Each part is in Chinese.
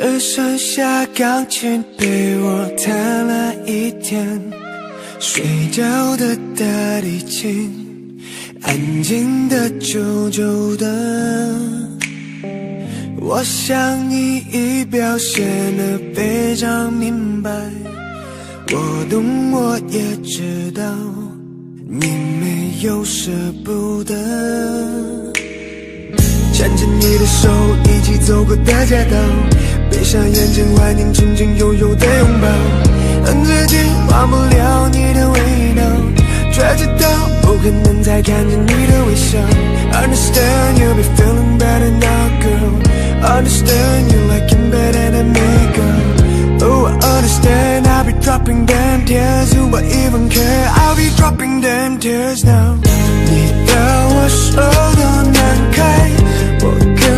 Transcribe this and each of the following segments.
只剩下钢琴陪我弹了一天，睡觉的大地琴，安静的、久久的。我想你已表现得非常明白，我懂，我也知道你没有舍不得，牵着你的手一起走过的大街道。闭上眼睛，怀念曾经拥有的拥抱，恨自己忘不了你的味道，却知道不可能再看见你的微笑。Understand you'll be feeling better now, girl. Understand you're looking better than me, girl. Oh, I understand I'll be dropping them tears, who I even care? I'll be dropping them tears now. 你的我手都难开，我跟。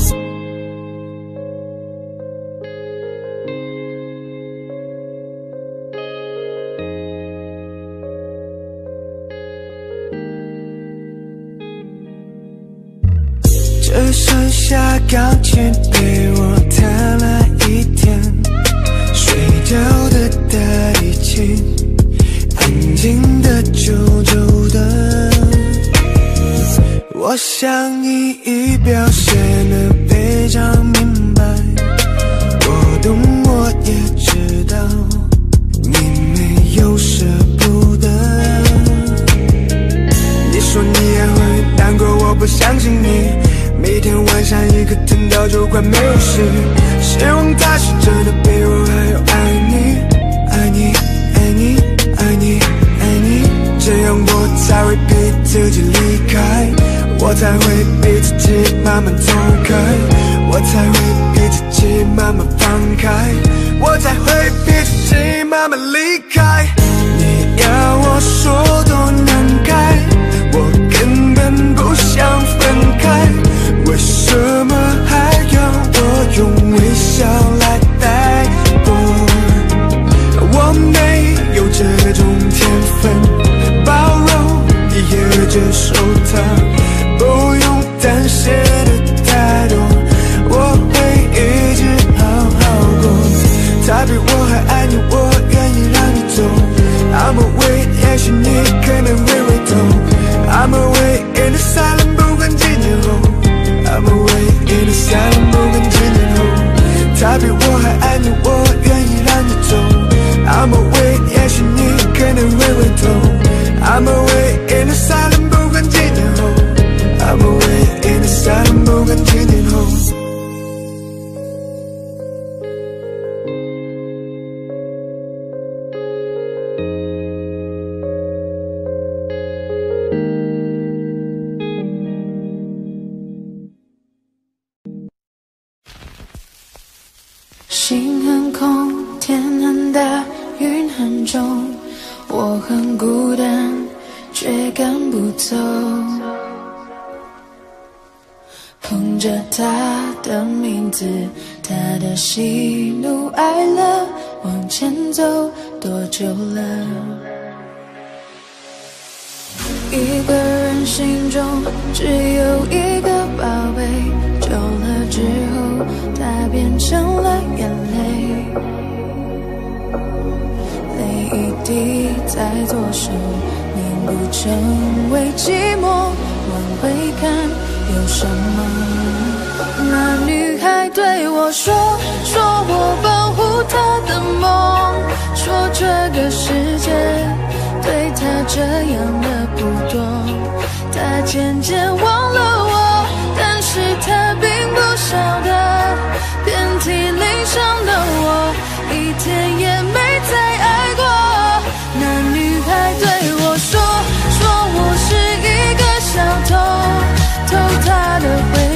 这样的不多，他渐渐忘了我，但是他并不晓得，遍体鳞伤的我一天也没再爱过，那女孩对我说说我是一个小偷偷她的回忆。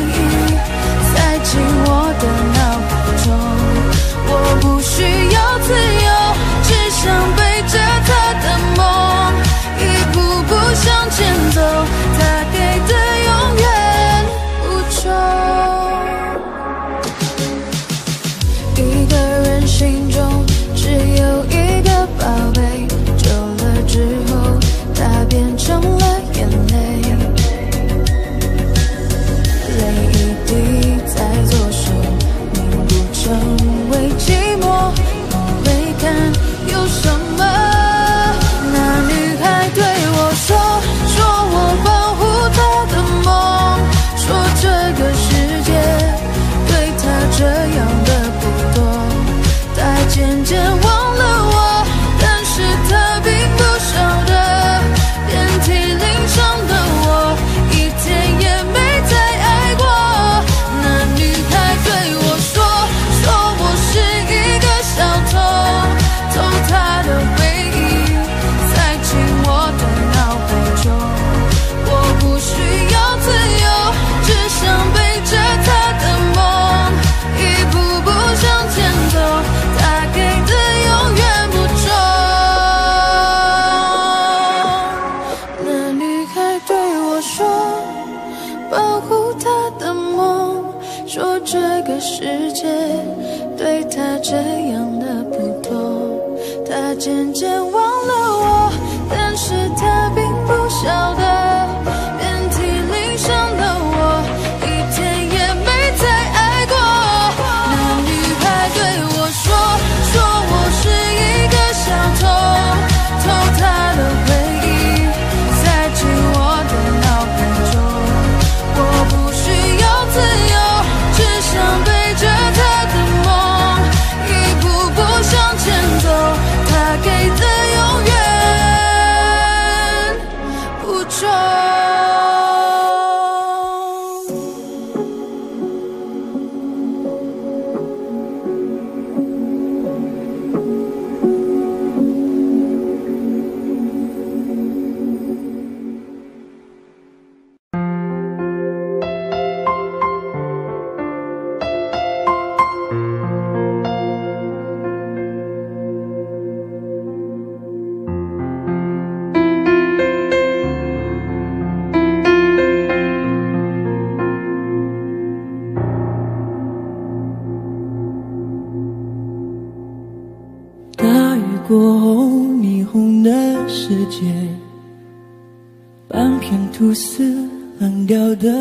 吐司冷掉的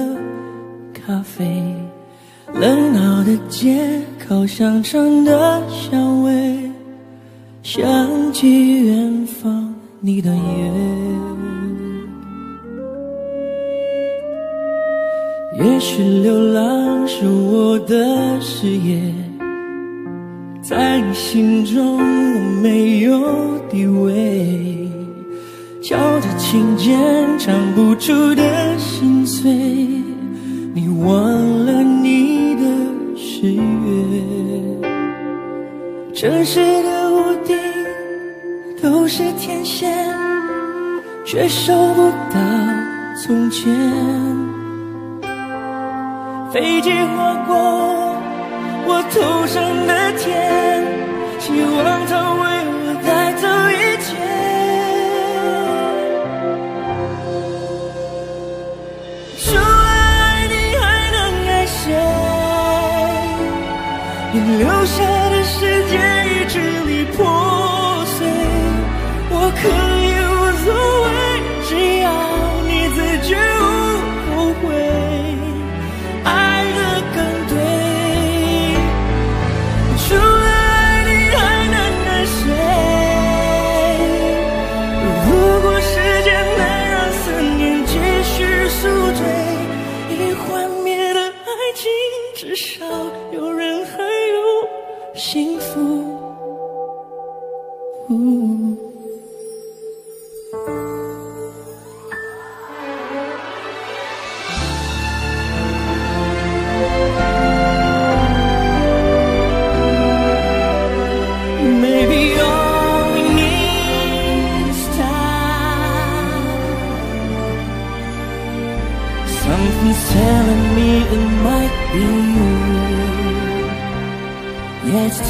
咖啡，冷傲的街，烤香肠的香味，想起远方你的夜。也许流浪是我的事业，在你心中我没有地位。敲着琴键，唱不出的心碎，你忘了你的誓约。城市的屋顶都是天线，却收不到从前。飞机划过我头上的天，希望它留下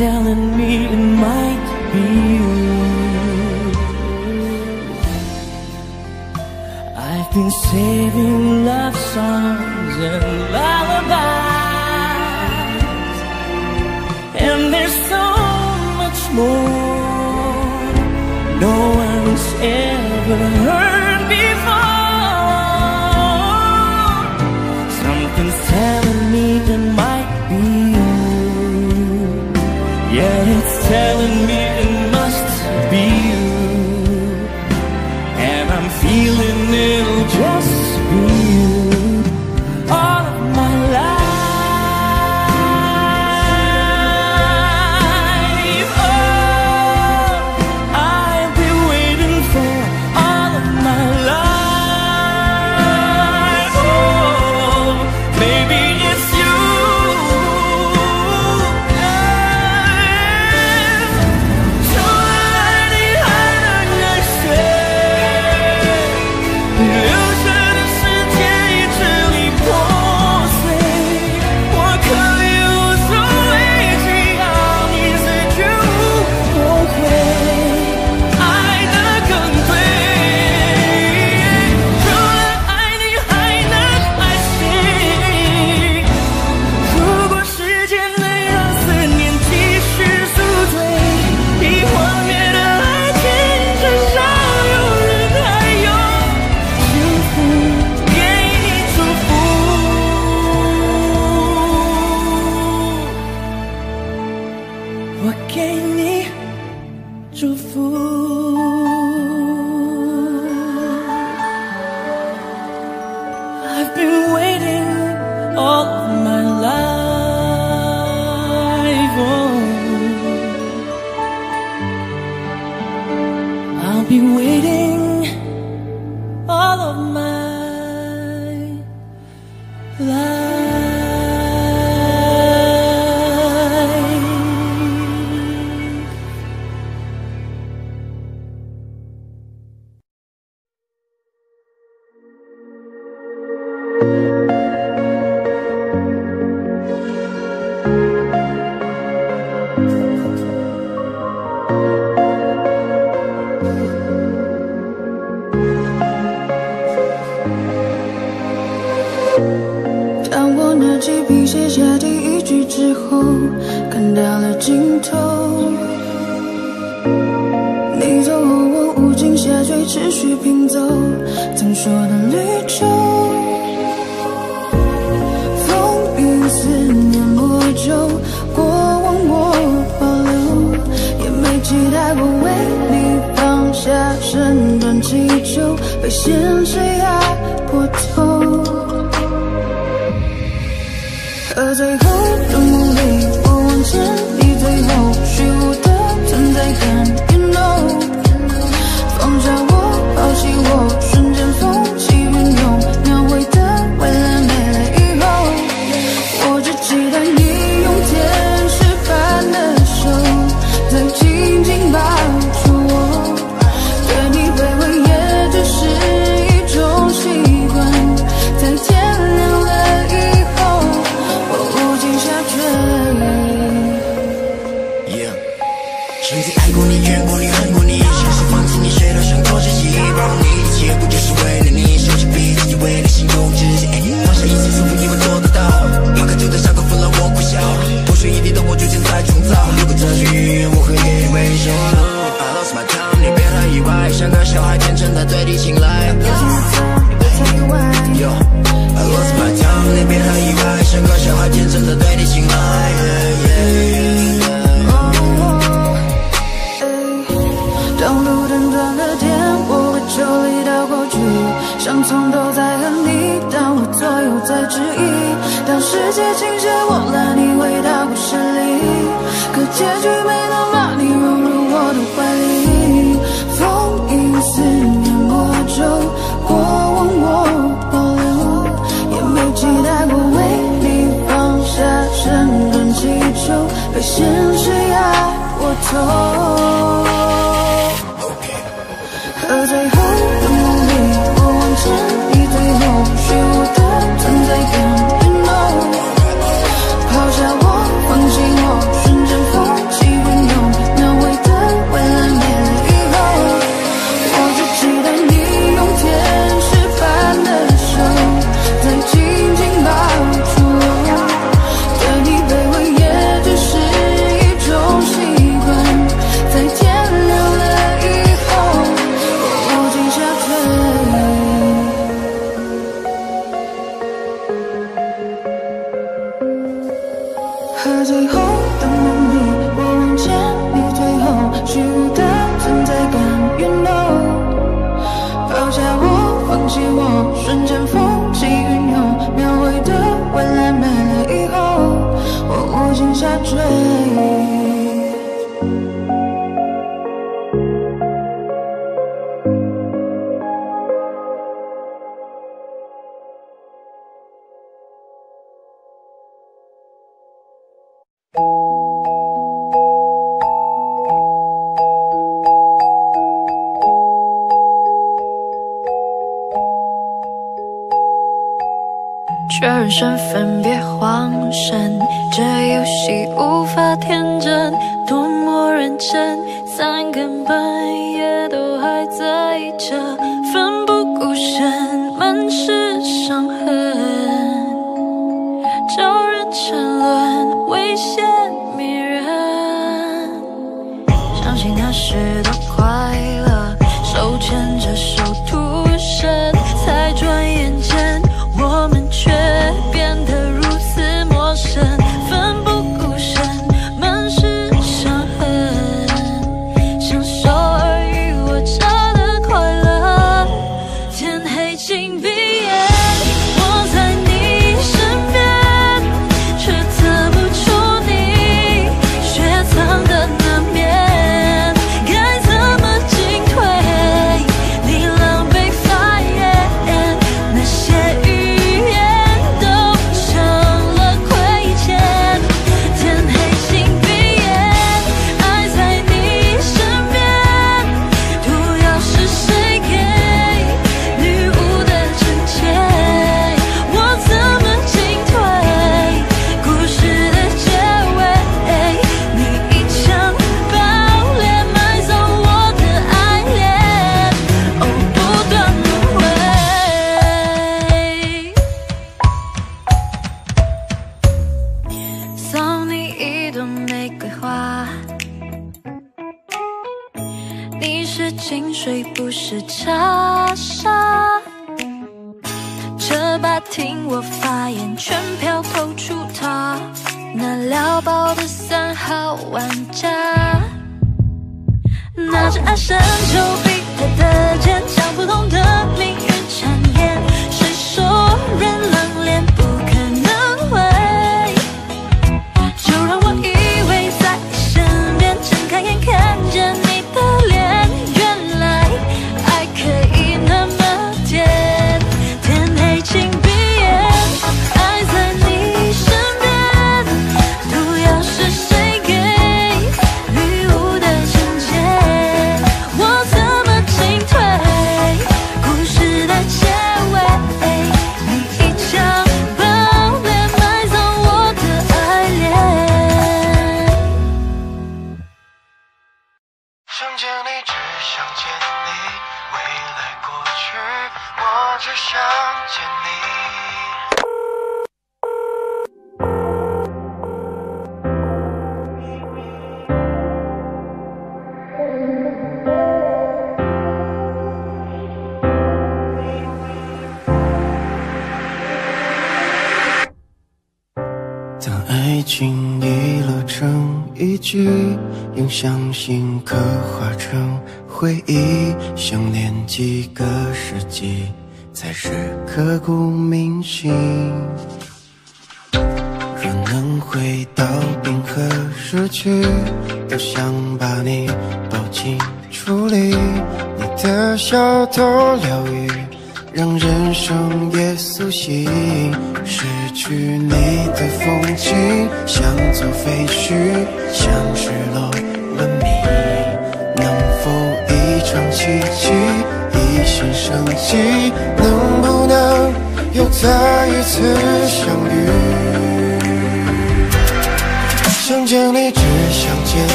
telling me it might be you. I've been saving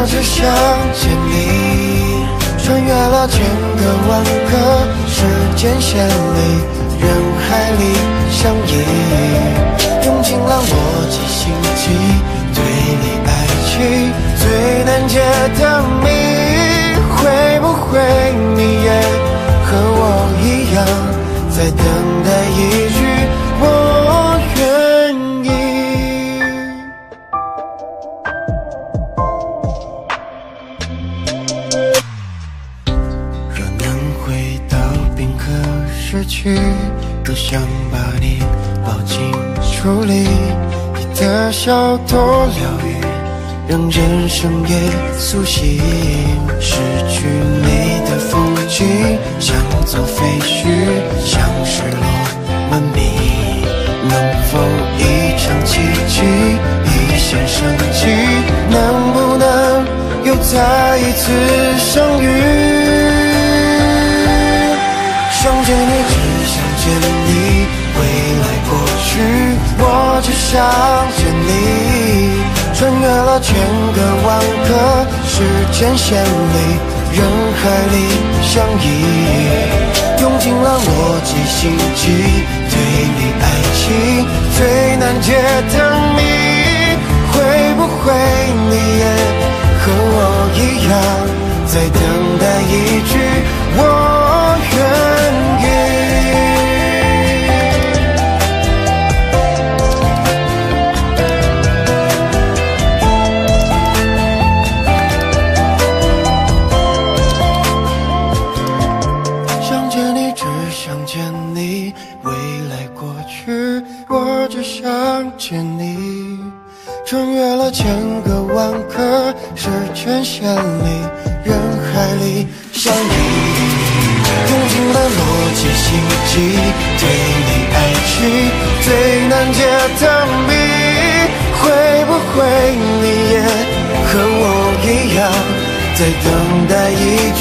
我只想见你。穿越了千个万个时间线里，人海里相依，用尽了逻辑心机，对你爱情最难解的谜，会不会你也和我一样，在等待一去，多想把你抱紧处理，你的笑多疗愈，让人生也苏醒。失去你的风景，像座废墟，像失落文明。能否一场奇迹，一线生机？能不能又再一次相遇？想见你，只想见你，未来过去，我只想见你。穿越了千个万个时间线里，人海里相依，用尽了逻辑心机，对你爱情最难解的谜，会不会你也和我一样，在等待一句我愿最难解的谜，会不会你也和我一样，在等待一句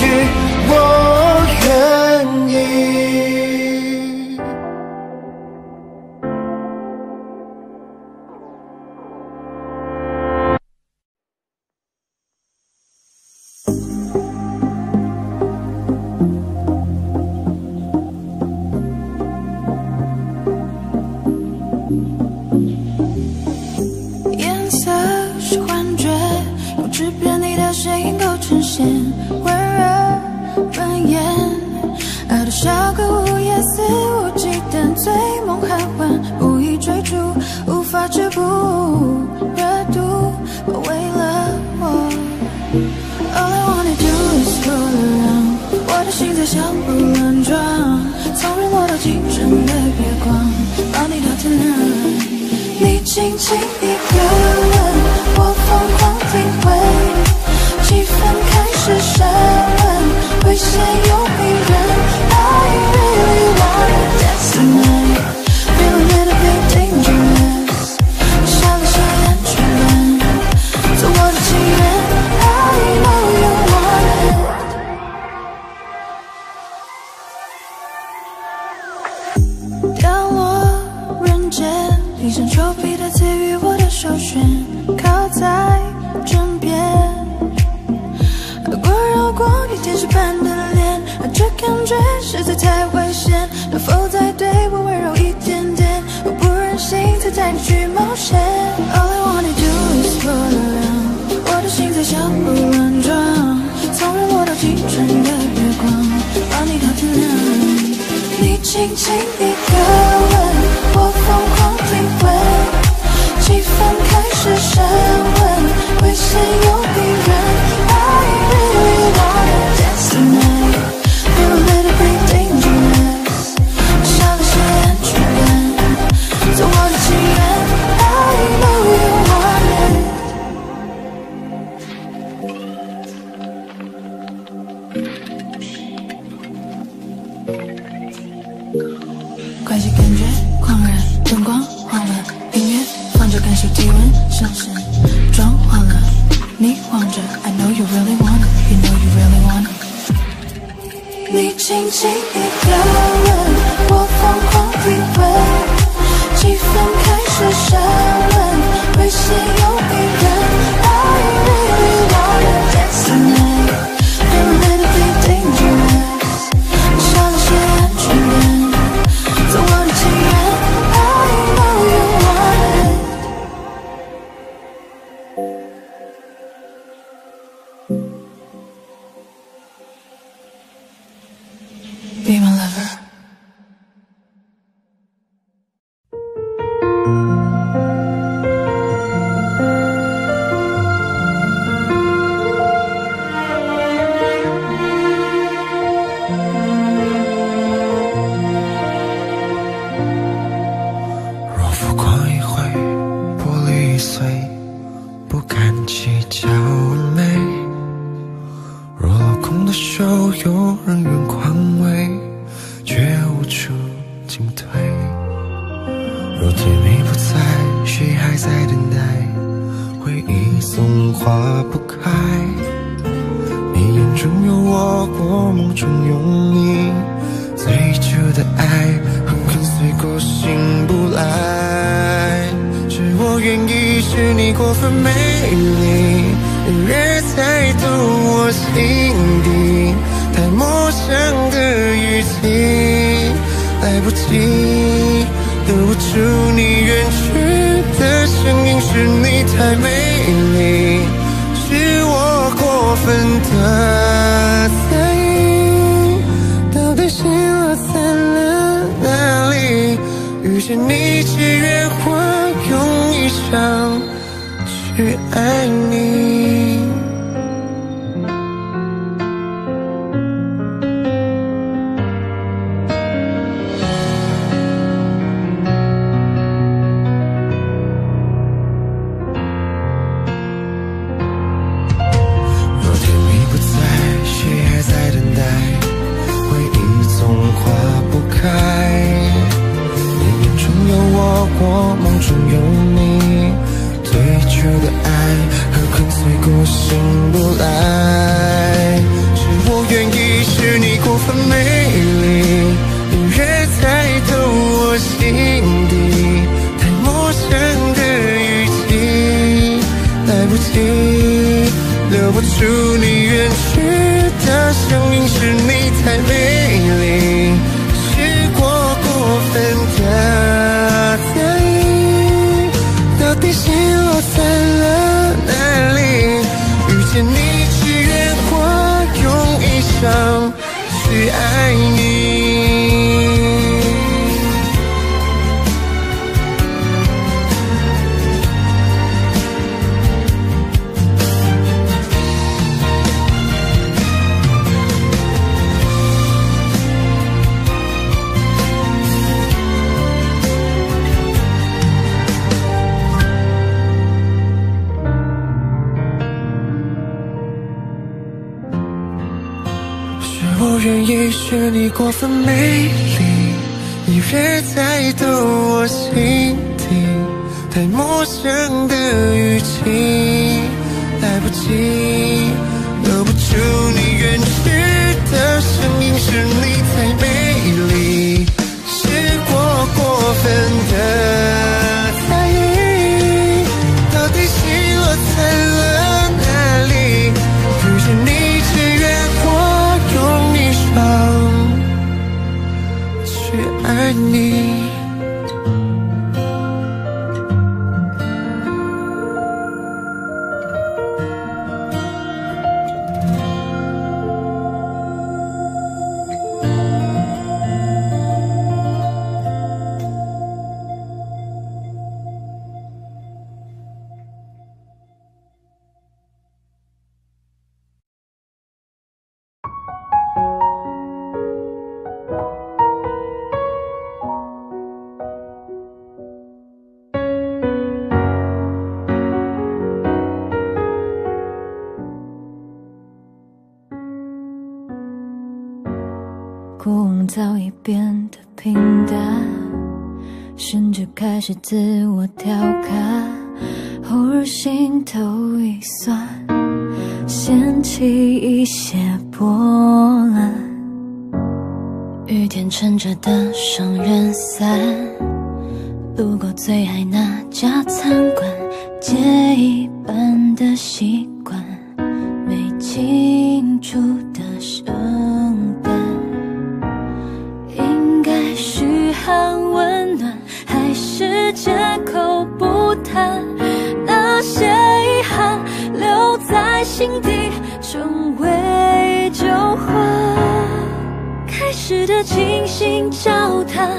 时的倾心交谈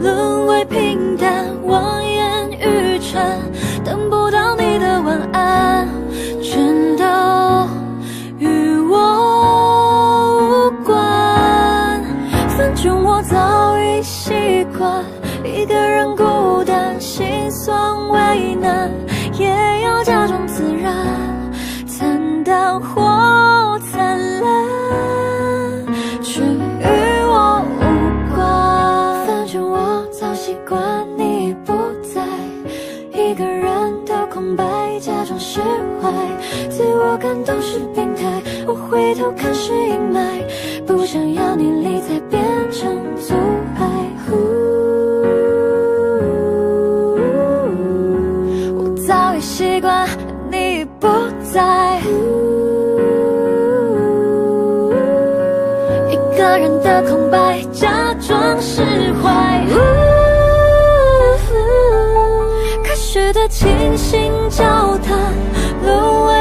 沦为平淡，望眼欲穿。感动是病态我回头看是阴霾不想要你理睬变成阻碍呜我早已习惯你已不在。呜一个人的空白假装释怀。呜开始的倾心交谈沦为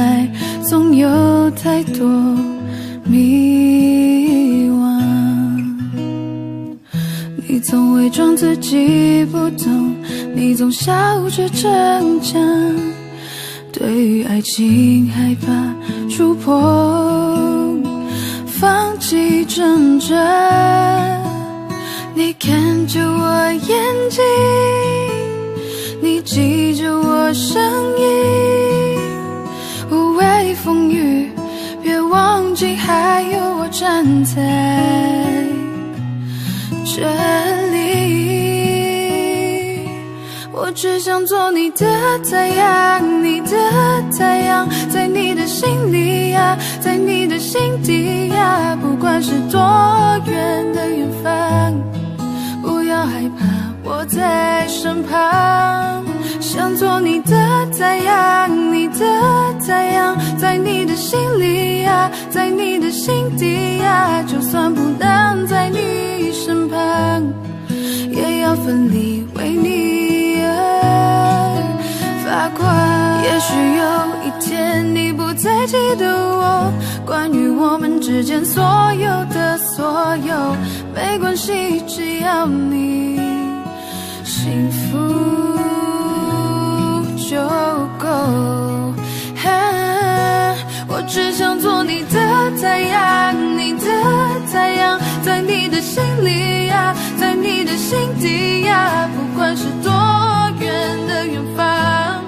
来，总有太多迷惘。你总伪装自己不懂，你总笑着逞强。对于爱情害怕触碰，放弃挣扎。你看着我眼睛，你记着我声音。站在这里。我只想做你的太阳，你的太阳，在你的心里呀，在你的心底呀，不管是多远的远方。不要害怕，我在身旁，想做你的太阳，你的太阳，在你的心里呀，在你的心底呀，就算不能在你身旁，也要奋力为你而发光。也许有一天你不再记得我，关于我们之间所有的所有。没关系，只要你幸福就够。我只想做你的太阳，你的太阳，在你的心里呀，在你的心底呀，不管是多远的远方，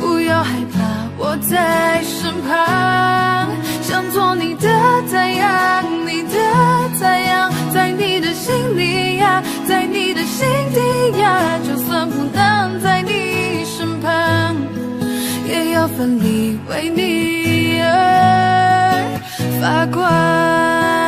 不要害怕，我在身旁，想做你的太阳，你的太阳。在你的心里呀，在你的心底呀，就算不能在你，要奋力为你而发光。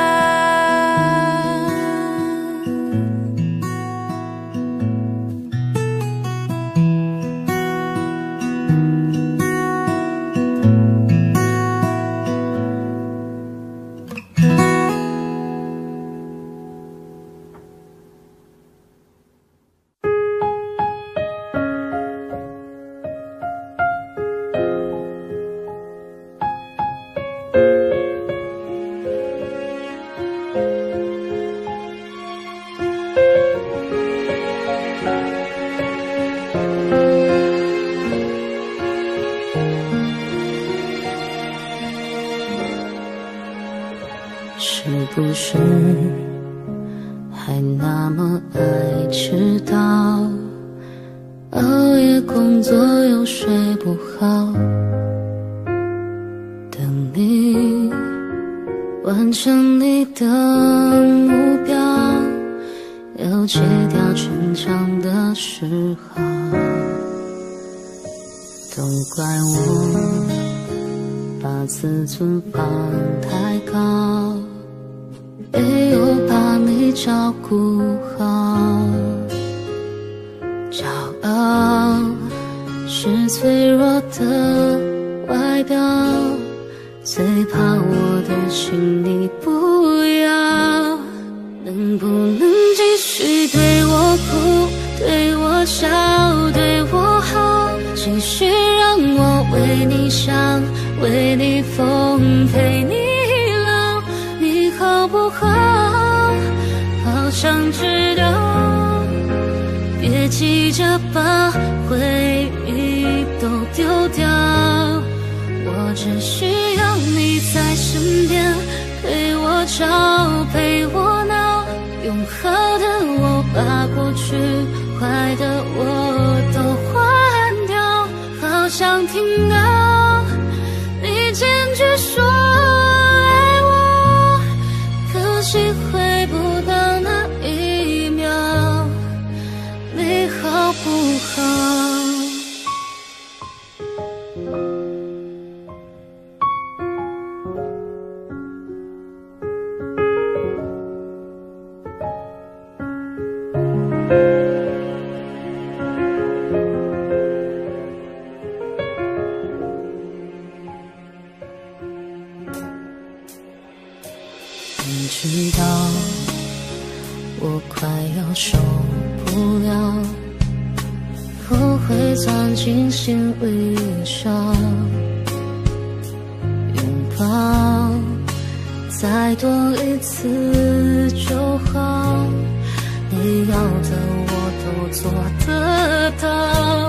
做得到，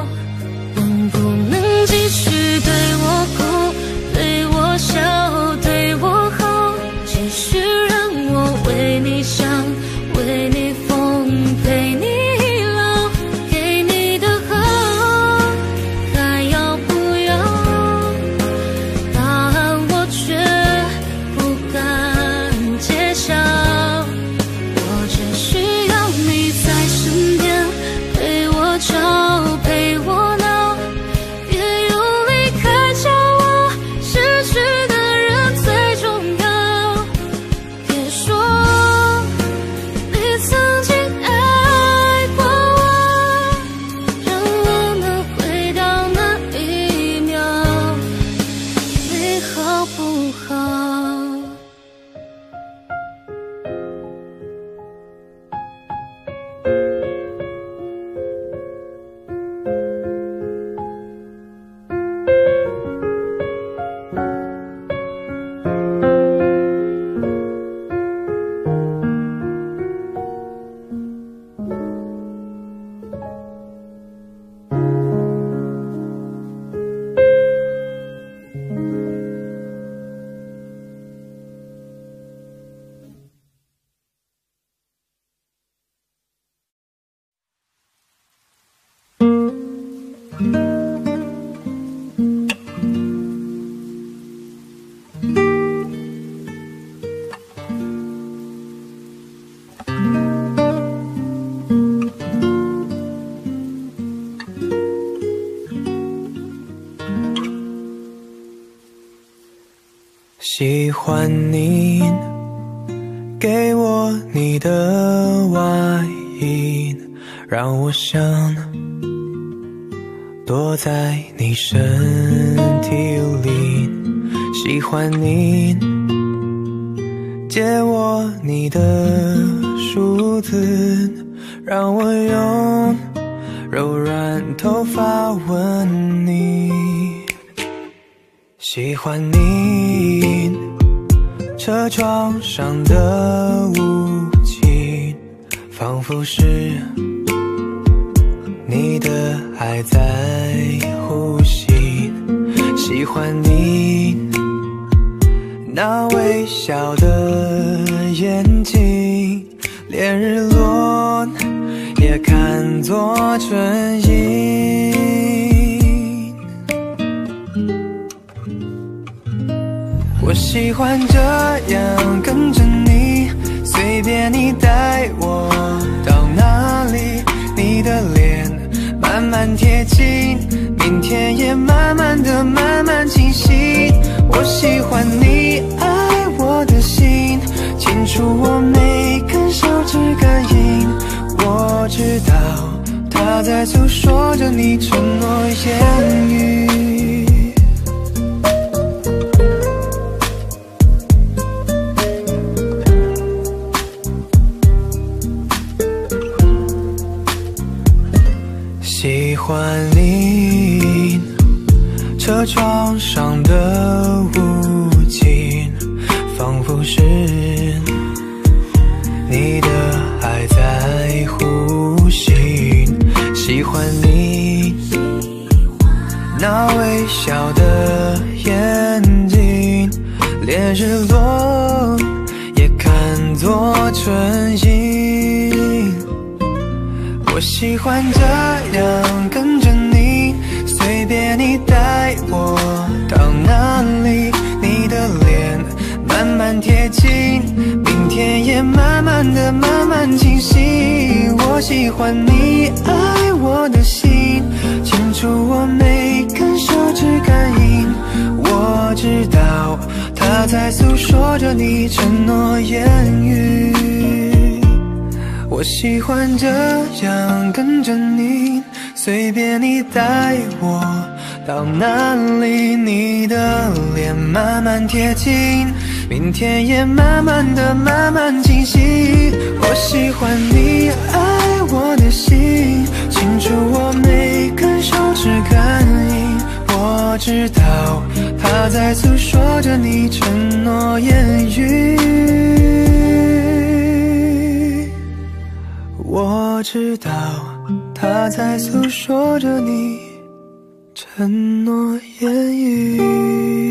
欢你给我你的外衣，让我想躲在你身体里。喜欢你借我你的梳子，让我用柔软头发吻你。喜欢你车窗上的雾气，仿佛是你的爱在呼吸。喜欢你那微笑的眼睛，连日落也看作春印。喜欢这样跟着你，随便你带我到哪里，你的脸慢慢贴近，明天也慢慢的慢慢清晰。我喜欢你爱我的心，清楚我每根手指感应，我知道它在诉说着你承诺言语。欢你车窗上的雾气，仿佛是你的爱在呼吸。喜欢你那微笑的眼睛，连日落也看作春意。我喜欢这样跟着你，随便你带我到哪里，你的脸慢慢贴近，明天也慢慢的慢慢清晰。我喜欢你爱我的心，清楚我每根手指感应，我知道它在诉说着你承诺言语。我喜欢这样跟着你，随便你带我到哪里。你的脸慢慢贴近，明天也慢慢地、慢慢清晰。我喜欢你爱我的心，清楚我每根手指感应。我知道它在诉说着你承诺言语。我知道它在诉说着你承诺言语。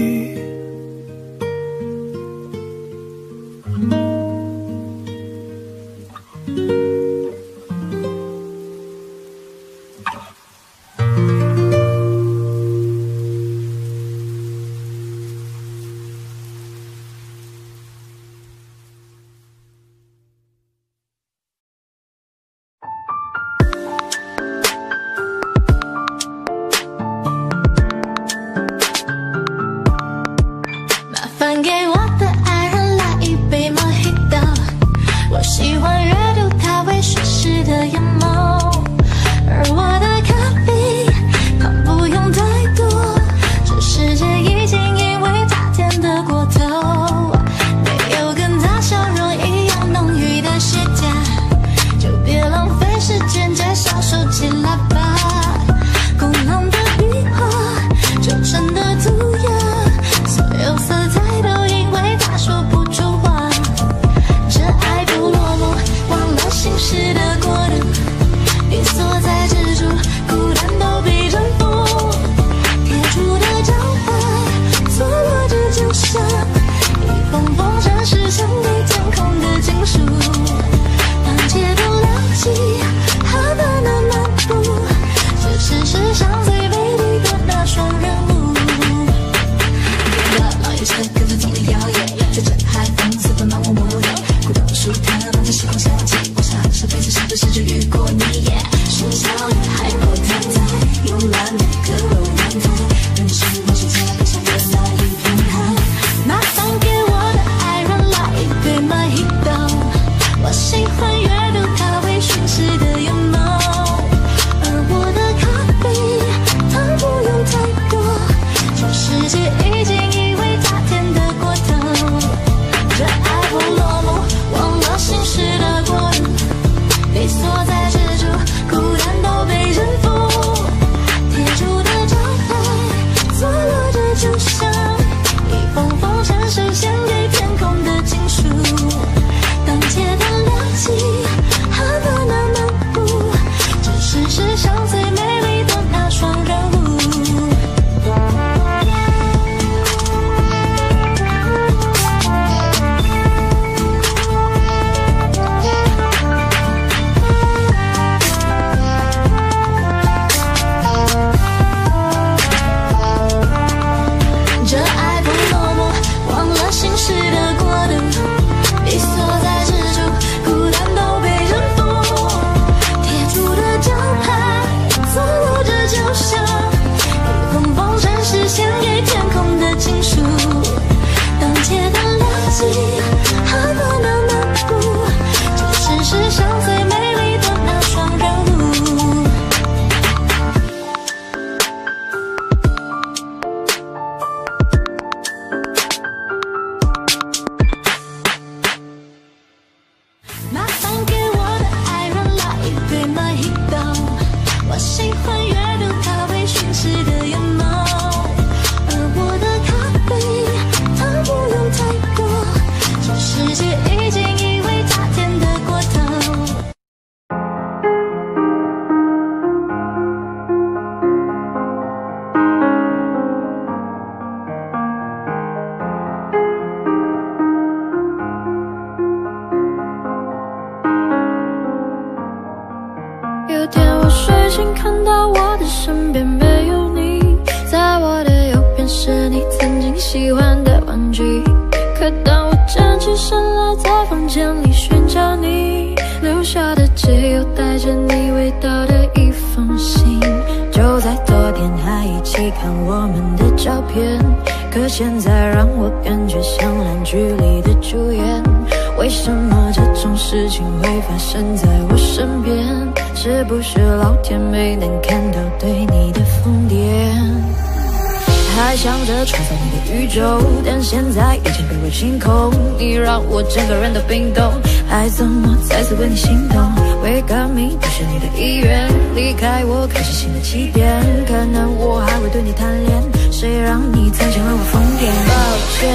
星空，你让我整个人都冰冻。还怎么再次为你心动？Wake up me，不是你的意愿。离开我，开始新的起点。可能我还会对你贪恋，谁让你曾经为我疯癫。抱歉，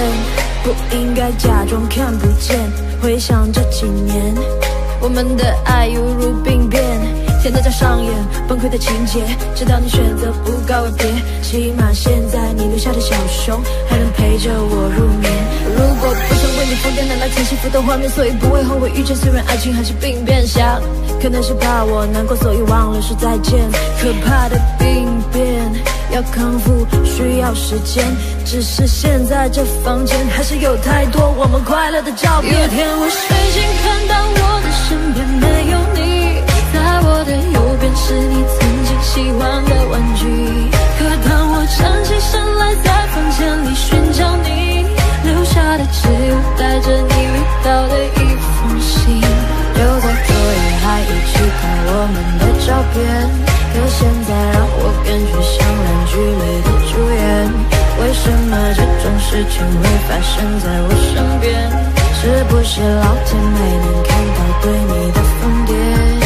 不应该假装看不见。回想这几年，我们的爱犹如病变。现在将上演崩溃的情节，直到你选择不告而别。起码现在你留下的小熊还能陪着我入眠。如果不想为你疯癫，难道前幸福的画面，所以不会后悔遇见。虽然爱情还是病变，想可能是怕我难过，所以忘了说再见。可怕的病变要康复需要时间，只是现在这房间还是有太多我们快乐的照片。有天我睡醒，看到我的身边没有你，在我的右边是你曾经喜欢的玩具。可当我站起身来，在房间里寻找你，留下的只有带着你味道的一封信。就在昨夜还一起看我们的照片，可现在让我感觉像烂剧里的主演。为什么这种事情会发生在我身边？是不是老天没能看到对你的疯癫？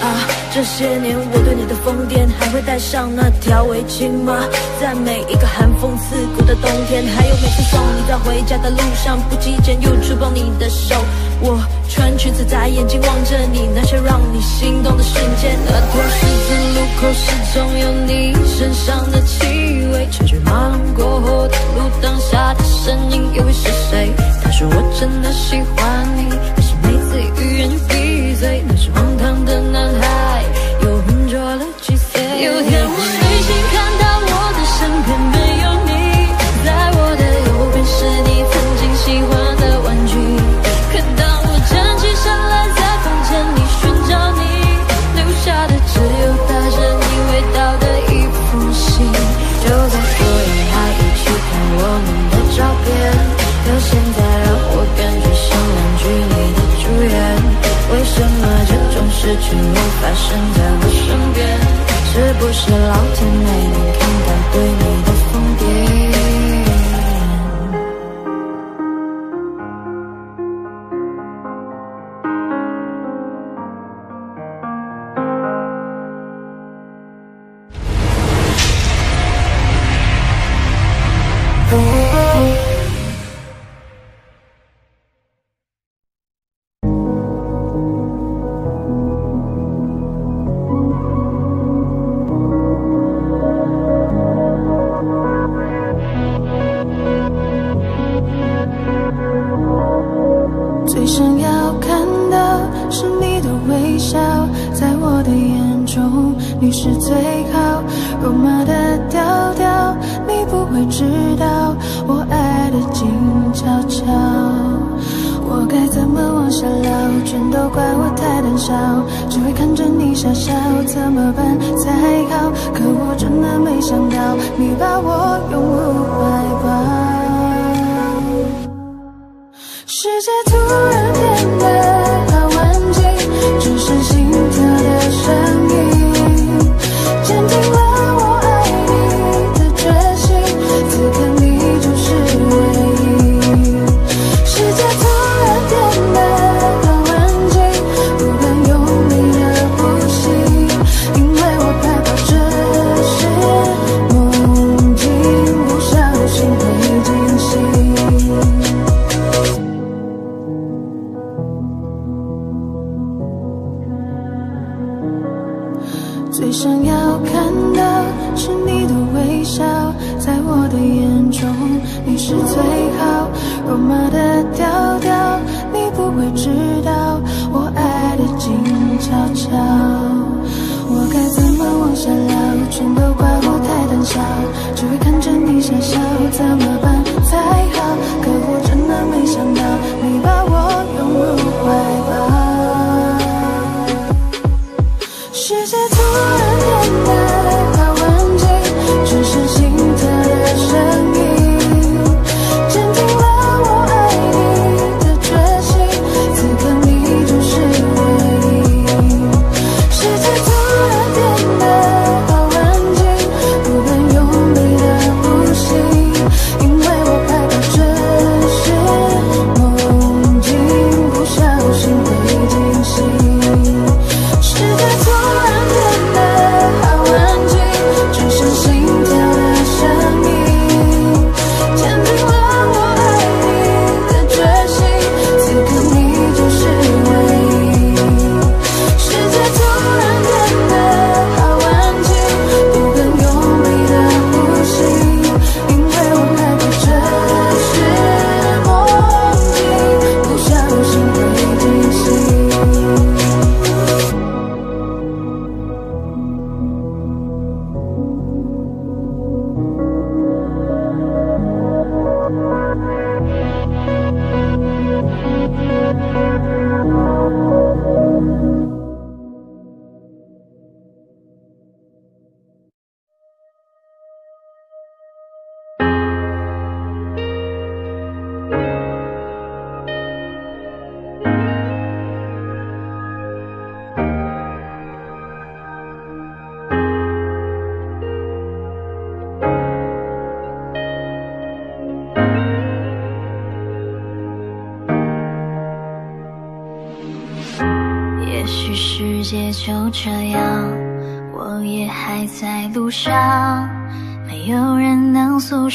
啊！这些年我对你的疯癫，还会带上那条围巾吗？在每一个寒风刺骨的冬天，还有每次送你在回家的路上，不经意间又触碰你的手。我穿裙子在眼睛望着你，那些让你心动的瞬间。那条十字路口始终有你身上的气味，车水马龙过后的路灯下的身影又会是谁？他说我真的喜欢你，但是每次欲言就闭嘴，那是荒唐有天我睡醒看到我的身边没有你，在我的右边是你曾经喜欢的玩具。可当我站起身来，在房间里寻找你，留下的只有带着你味道的一封信。就在昨夜还一起看我们的照片，可现在让我感觉像烂剧里的主演。为什么这种事情会发生在我身边？是不是老天没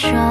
说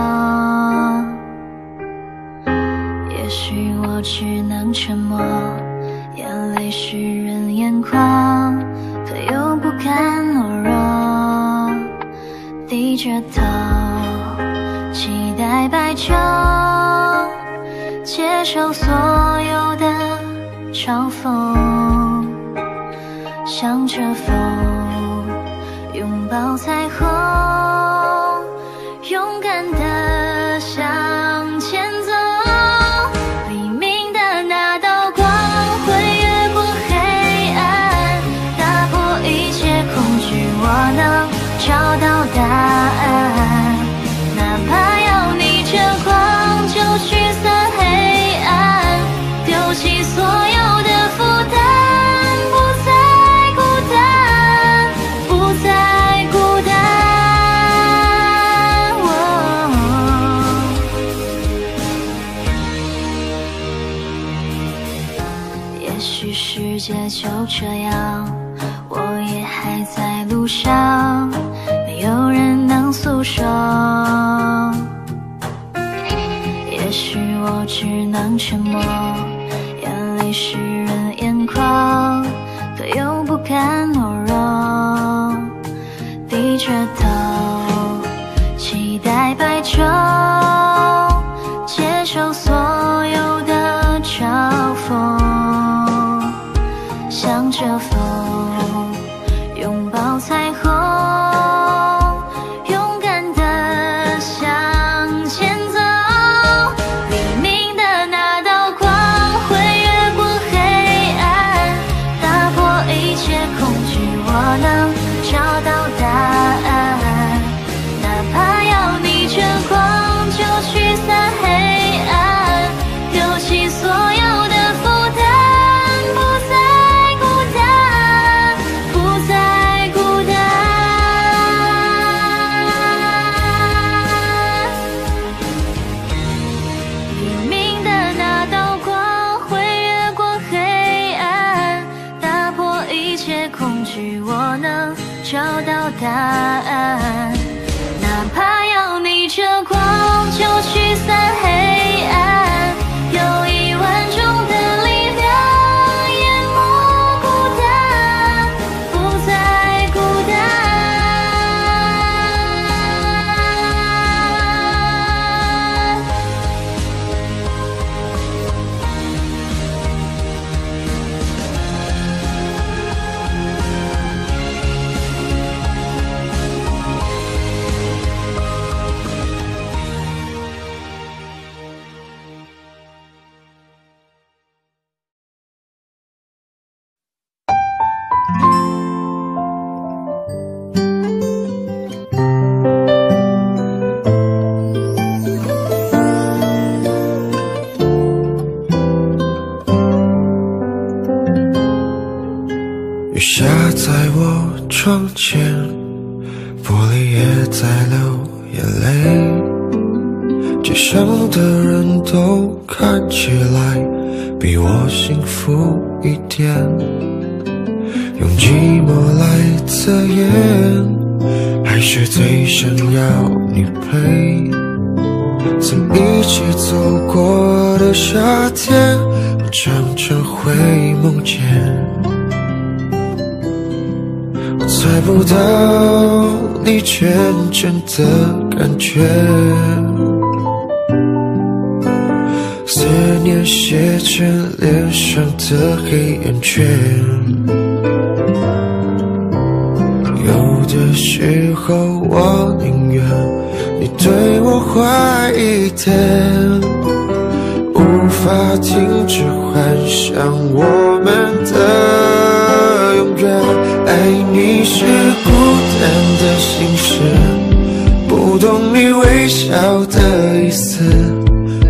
微笑的意思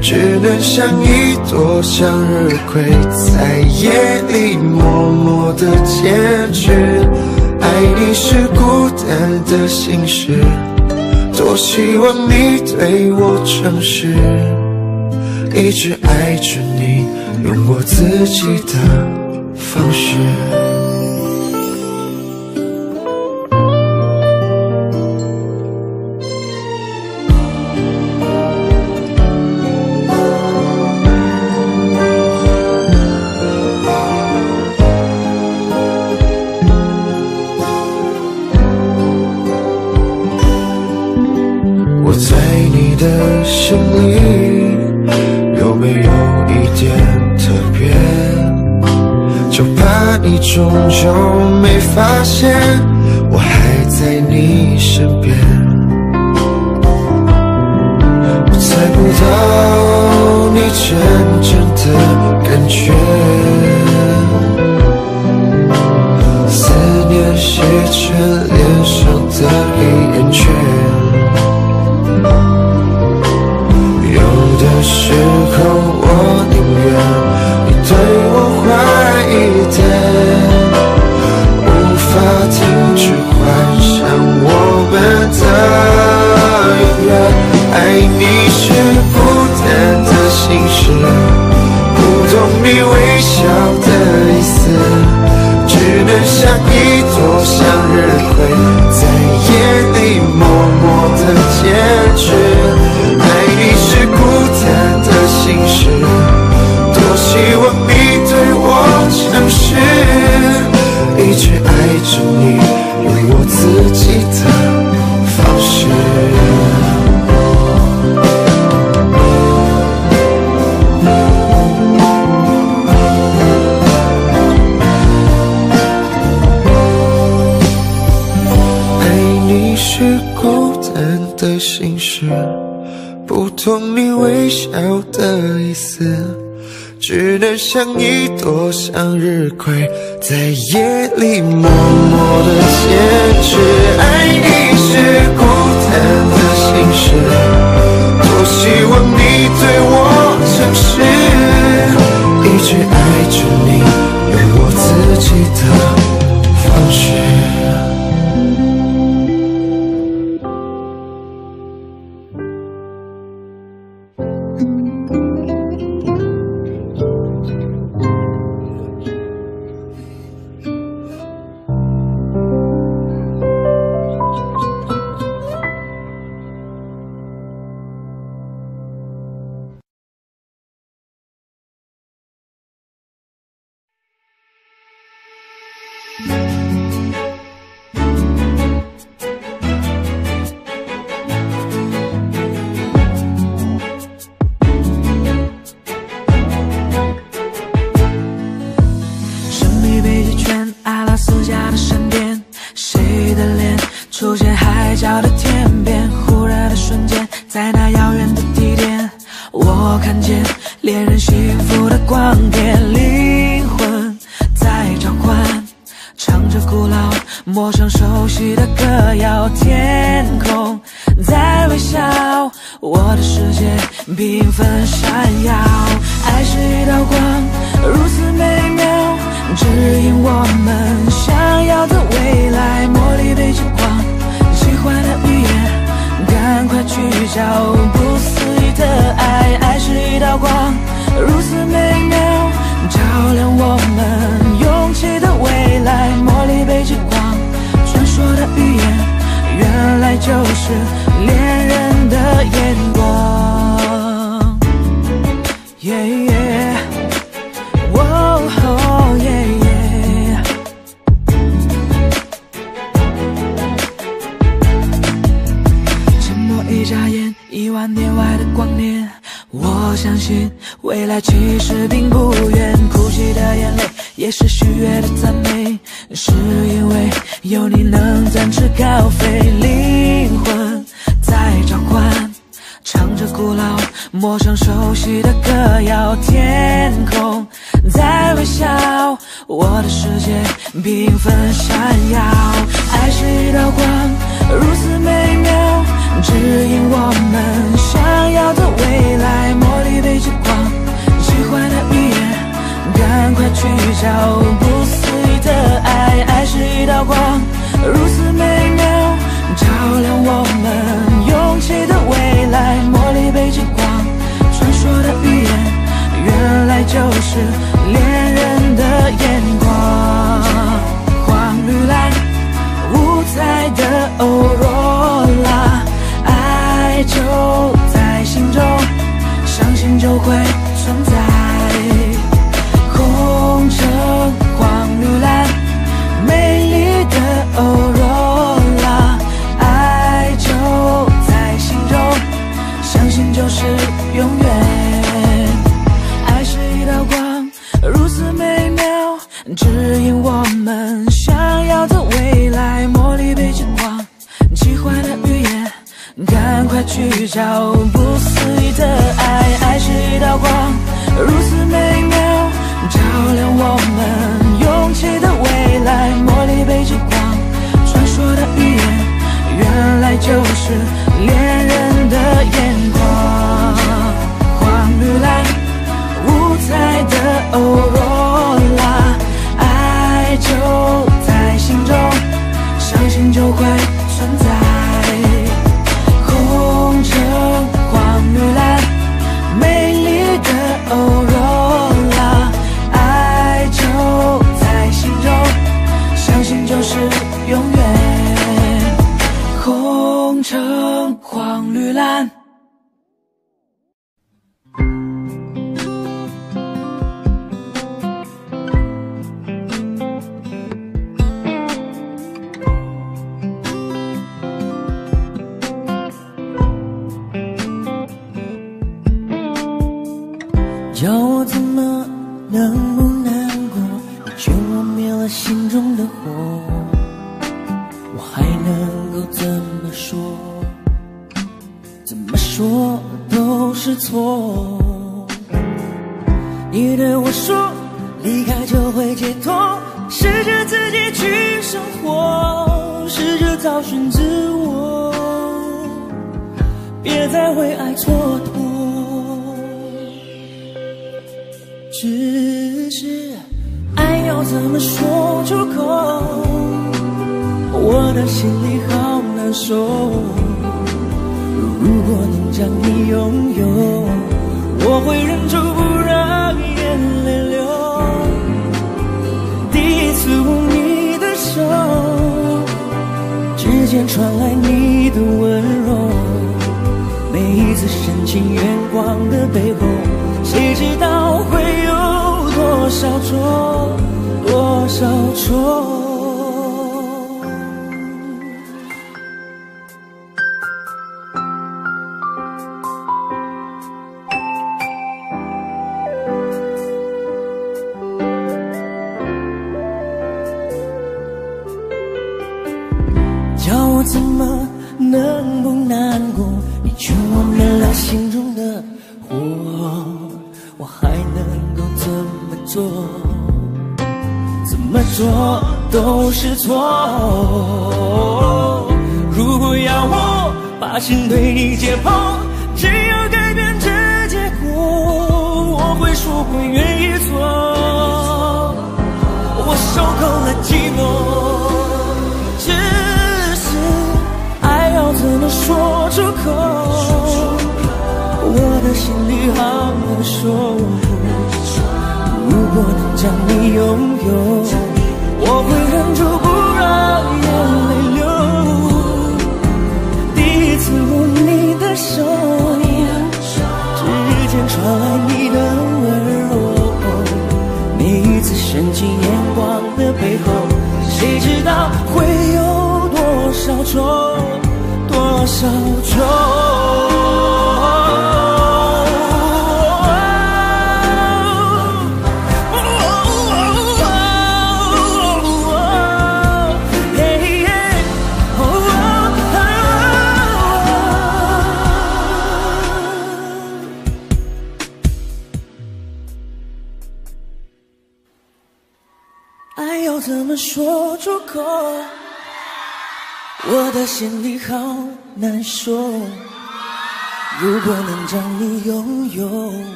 只能像一朵向日葵在夜里默默的坚持。爱你是孤单的心事多希望你对我诚实一直爱着你用我自己的方式。照亮我们勇气的未来，魔力北极光，传说的语言，原来就是恋人的眼。chao.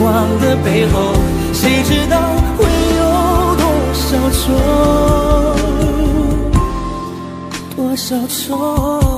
光的背后，谁知道会有多少愁？多少愁。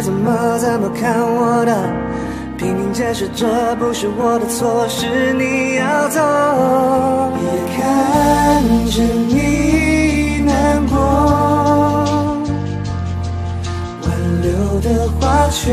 怎么怎么看我的？拼命解释着不是我的错是你要走。眼看着你难过挽留的话却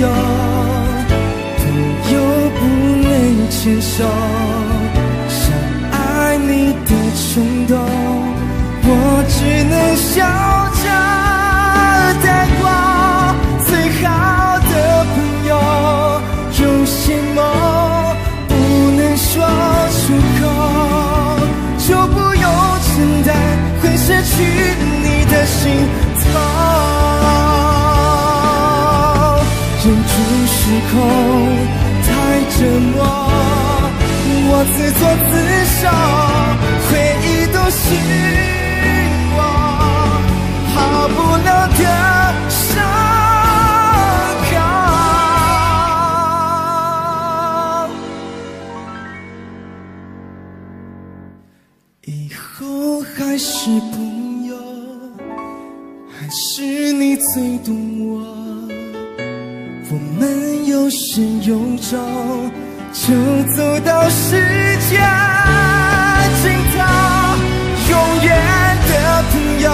友朋友不能牵手想爱你的冲动我只能笑着带过最好的朋友有些梦不能说出口就不用承担会失去你的心时空太折磨我自作自受回忆都是我好不了的伤口以后还是朋友还是你最懂。先用招就走到世界尽头，永远的朋友，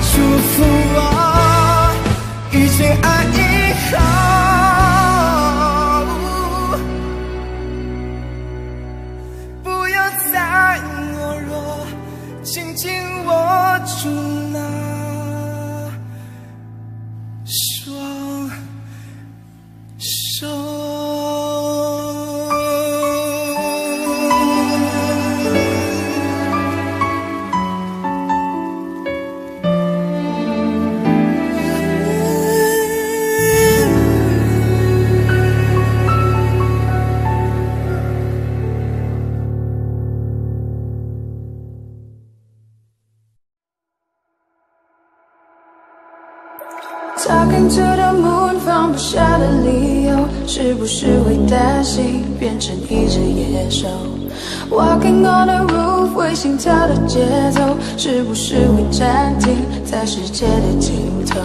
祝福我，遇见爱以后不要再懦弱，紧紧握住。变成一只野兽？Walking on the roof，为心跳的节奏，是不是会暂停在世界的尽头？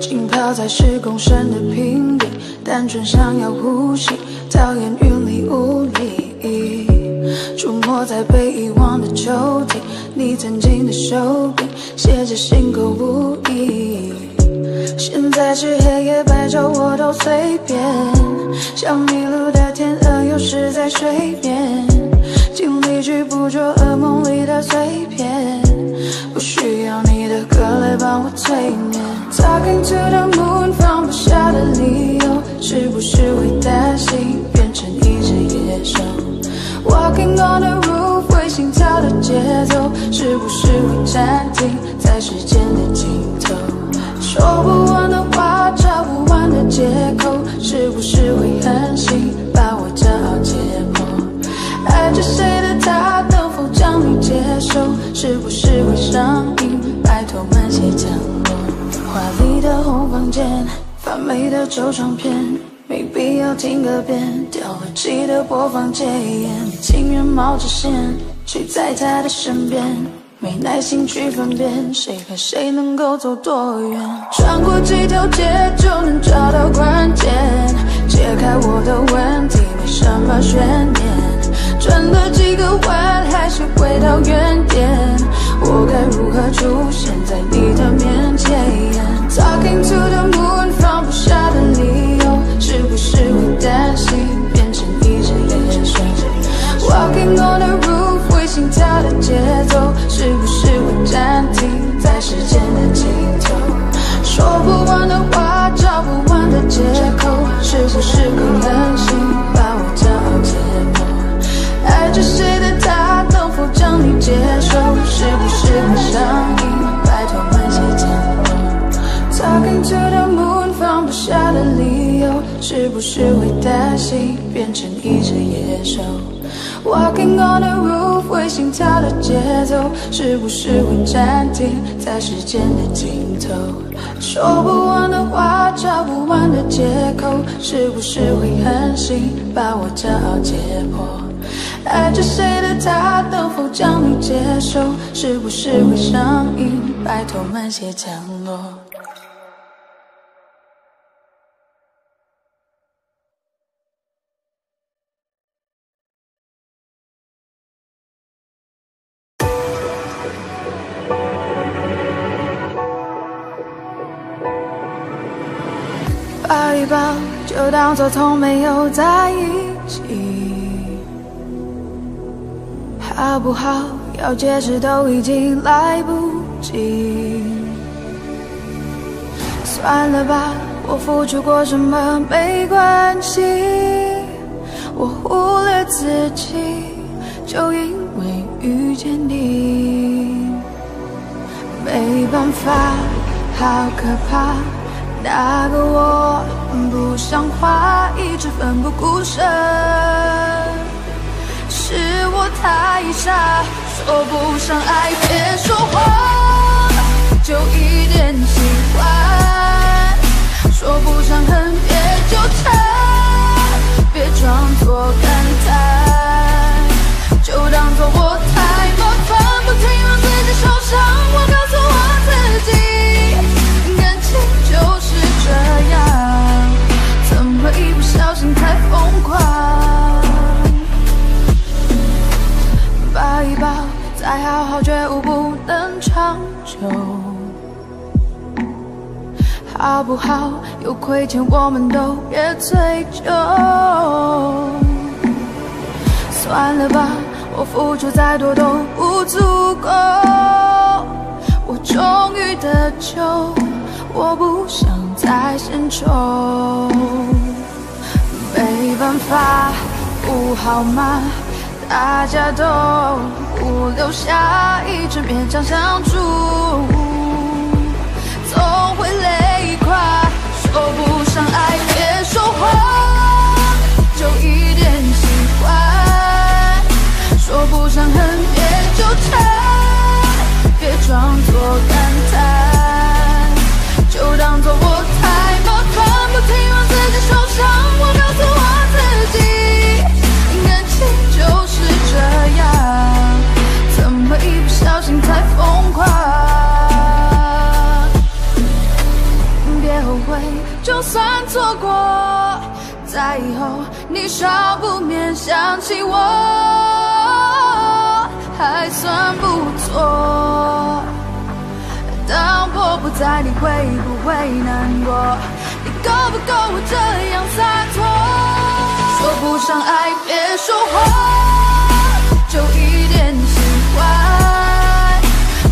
浸泡在十公升的瓶底，单纯想要呼吸，讨厌云里雾里。出没在被遗忘的抽屉，你曾经的手笔，写着心口不一。现在是黑夜白昼，我都随便。像迷路的天鹅，又是在水面，尽力去捕捉噩梦里的碎片。不需要你的歌来帮我催眠。Talking to the moon，放不下的理由，是不是会担心变成一只野兽？Walking on the roof，为心跳的节奏，是不是会暂停在时间的尽头？说不完的话，找不完的借口，是不是会狠心把我骄傲解剖？爱着谁的他，能否将你接受？是不是会上瘾？拜托慢些降落。华丽的红房间，发霉的旧唱片，没必要听个遍。掉了记得播放戒烟，情愿冒着险，睡在他的身边。没耐心去分辨谁和谁能够走多远，穿过几条街就能找到关键，解开我的问题没什么悬念，转了几个弯还是回到原点，我该如何出现在你的面前？Talking to the moon，放不下的理由，是不是会担心变成一只野兽？Walking on the roof。心跳的节奏，是不是会暂停在时间的尽头？说不完的话，找不完的借口，是不是更狠心把我骄傲解剖？爱着谁的他，能否将你接受？是不是会上瘾？拜托慢些降落。Talking to the moon，下的理由，是不是会担心变成一只野兽？Walking on the roof，为心跳的节奏，是不是会暂停在时间的尽头？说不完的话，找不完的借口，是不是会狠心把我骄傲解剖？爱着谁的他，能否将你接受？是不是会上瘾？拜托慢些降落。当作从没有在一起，好不好？要解释都已经来不及。算了吧，我付出过什么没关系，我忽略自己，就因为遇见你，没办法，好可怕。那个我不像话，一直奋不顾身，是我太傻，说不上爱别说谎，就一点喜欢，说不上恨别纠缠，别装作感叹，就当作我太麻烦，不停让自己受伤，我告诉我自己，这样，怎么一不小心太疯狂？抱一抱，再好好觉悟不能长久，好不好？有亏欠我们都别追究。算了吧，我付出再多都不足够，我终于得救，我不想。再献丑，没办法，不好吗？大家都不留下，一直勉强相处，总会累垮。说不上爱，别说谎，就一点喜欢；说不上恨，别纠缠，就算错过在以后你少不免想起我还算不错当我不在你会不会难过你够不够我这样洒脱说不上爱别说谎就一点喜欢。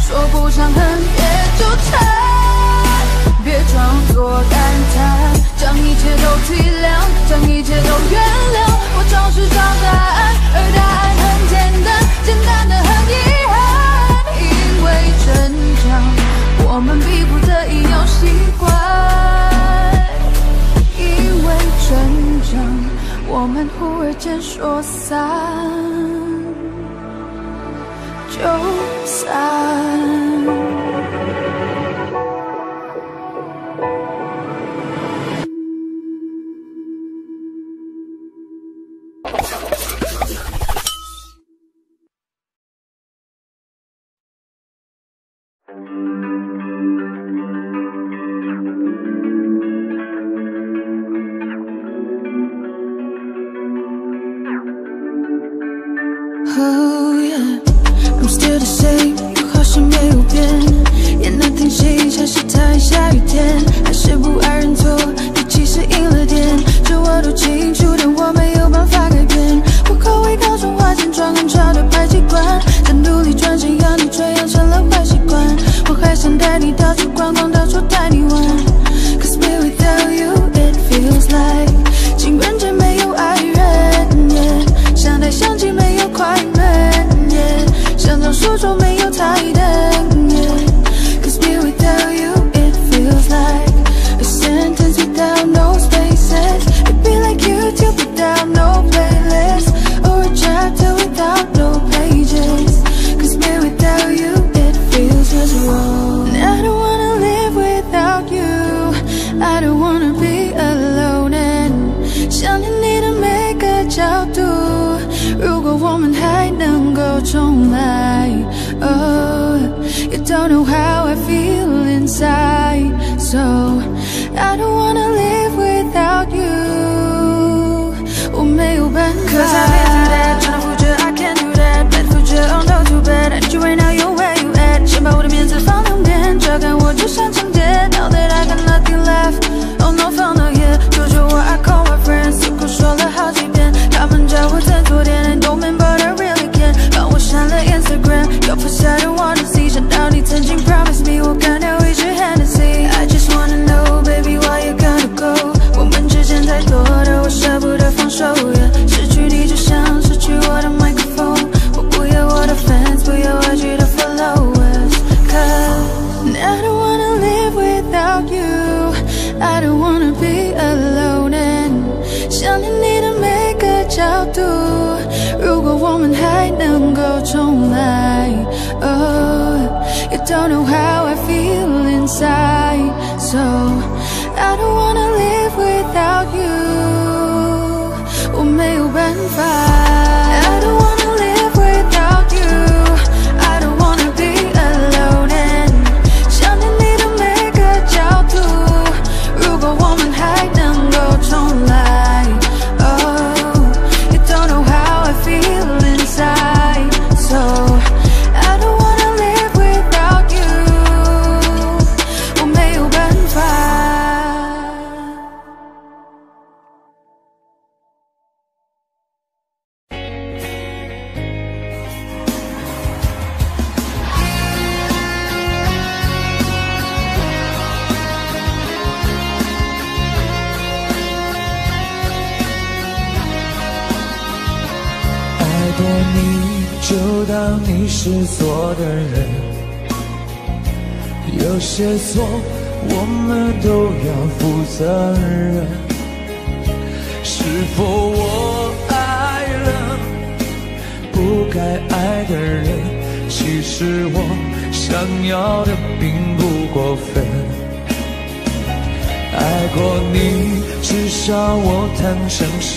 说不上恨别纠缠装作感叹，将一切都体谅，将一切都原谅。我尝试找答案，而答案很简单，简单的很遗憾。因为成长，我们逼不得已要习惯。因为成长，我们忽而间说散就散。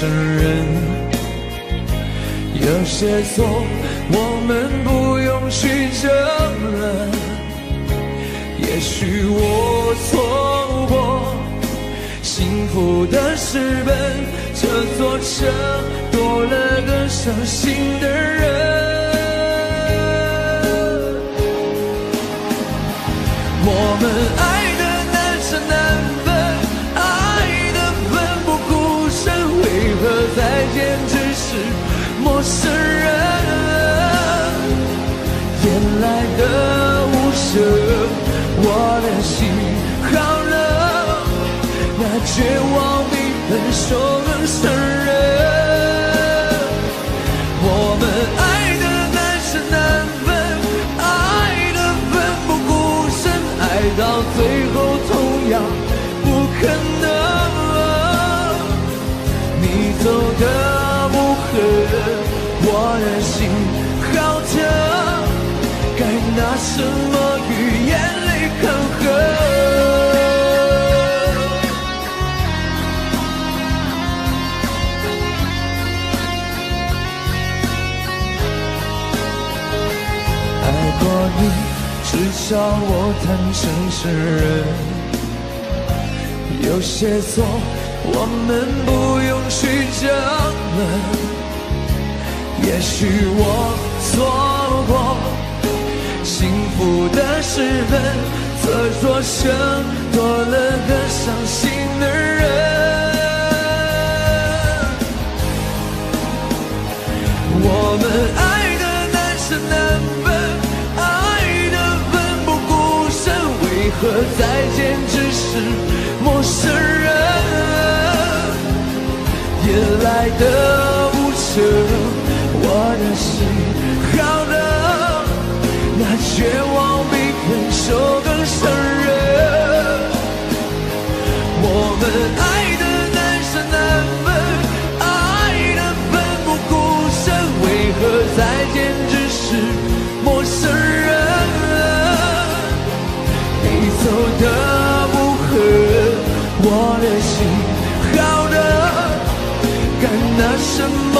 承认有些错我们不用去争论也许我错过幸福的时分这座城多了个伤心的人。我们爱陌生人？夜来的无声，我的心好冷，那绝望比分手更伤人。我们爱的难舍难分，爱的奋不顾身，爱到最后同样不可能。你走的，我的心好疼，该拿什么与眼泪抗衡？爱过你，至少我坦诚承认。有些错，我们不用去争论。也许我错过幸福的时分，这座城多了个伤心的人。我们爱的难舍难分，爱的奋不顾身，为何再见只是陌生人？夜来的无声，我的心好冷，那绝望比分手更伤人。我们爱的难舍难分，爱的奋不顾身，为何再见只是陌生人？你走的无痕，我的心好冷，该拿什么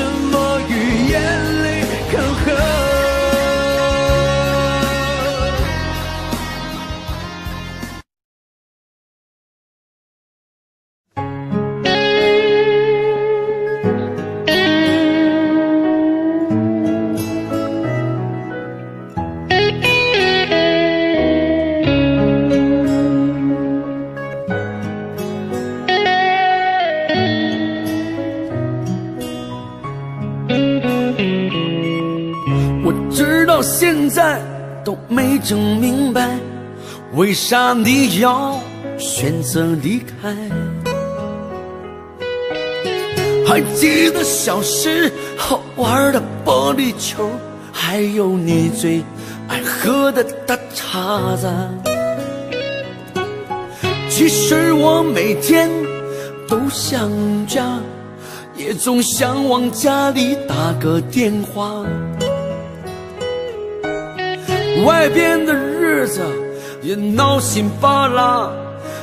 什么语言为啥你要选择离开？还记得小时候玩的玻璃球，还有你最爱喝的大碴子。其实我每天都想家，也总想往家里打个电话。外边的日子也闹心巴拉，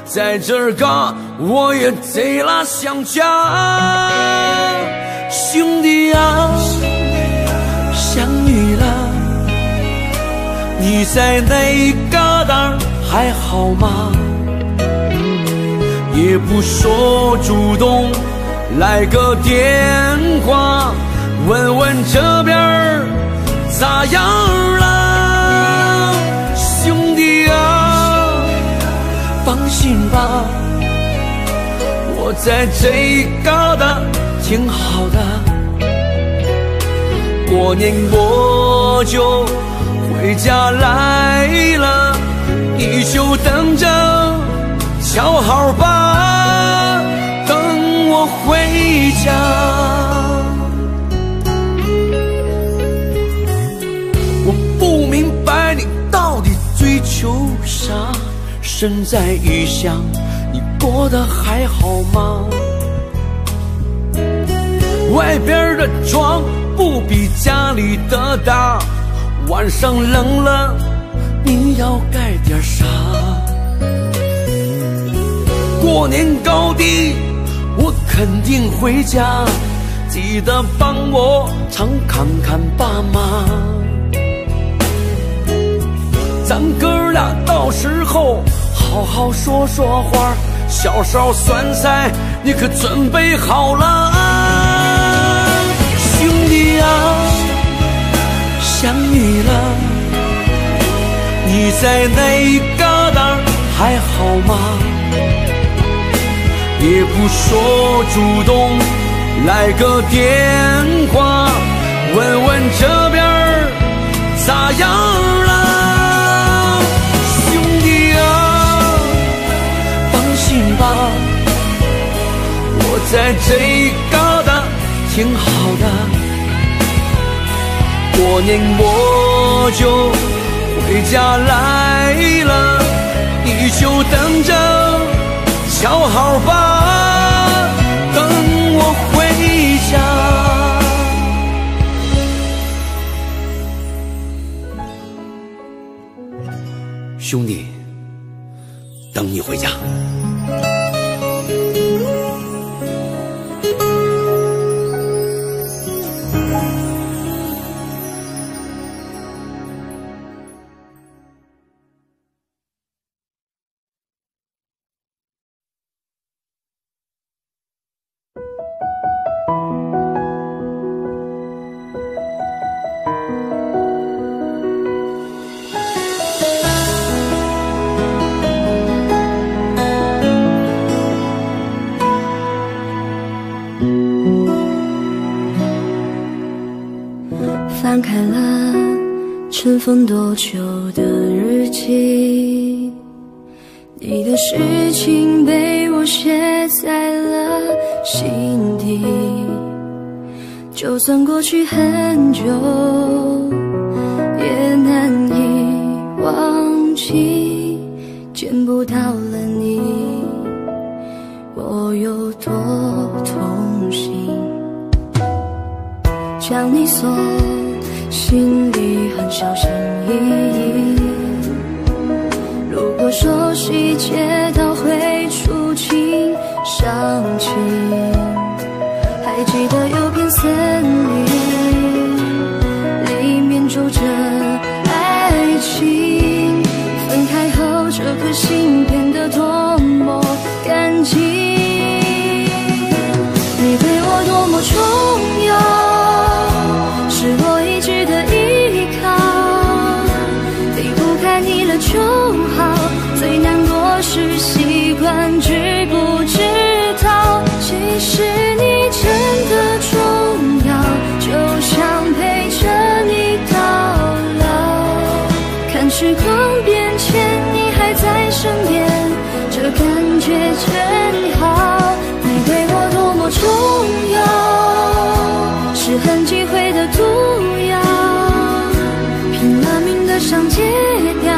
在这儿嘎我也贼拉想家。兄弟啊，想你了，你在那一旮瘩还好吗？也不说主动来个电话，问问这边咋样了，吧，我在这一旮瘩挺好的，过年我就回家来了，你就等着。瞧好吧，等我回家。身在异乡，你过得还好吗？外边的床不比家里的大，晚上冷了，你要盖点啥？过年高低，我肯定回家，记得帮我常看看爸妈。咱哥俩到时候好好说说话。小勺酸菜，你可准备好了、啊？兄弟啊，想你了，你在哪旮瘩还好吗？也不说主动来个电话，问问这边咋样？吧。我在最高的，挺好的。过年我就回家来了，你就等着瞧好吧，等我回家。兄弟，等你回家。Thank you. 算过去很久，也难以忘记，见不到了你，我有多痛心。将你锁，心里很小心。想戒掉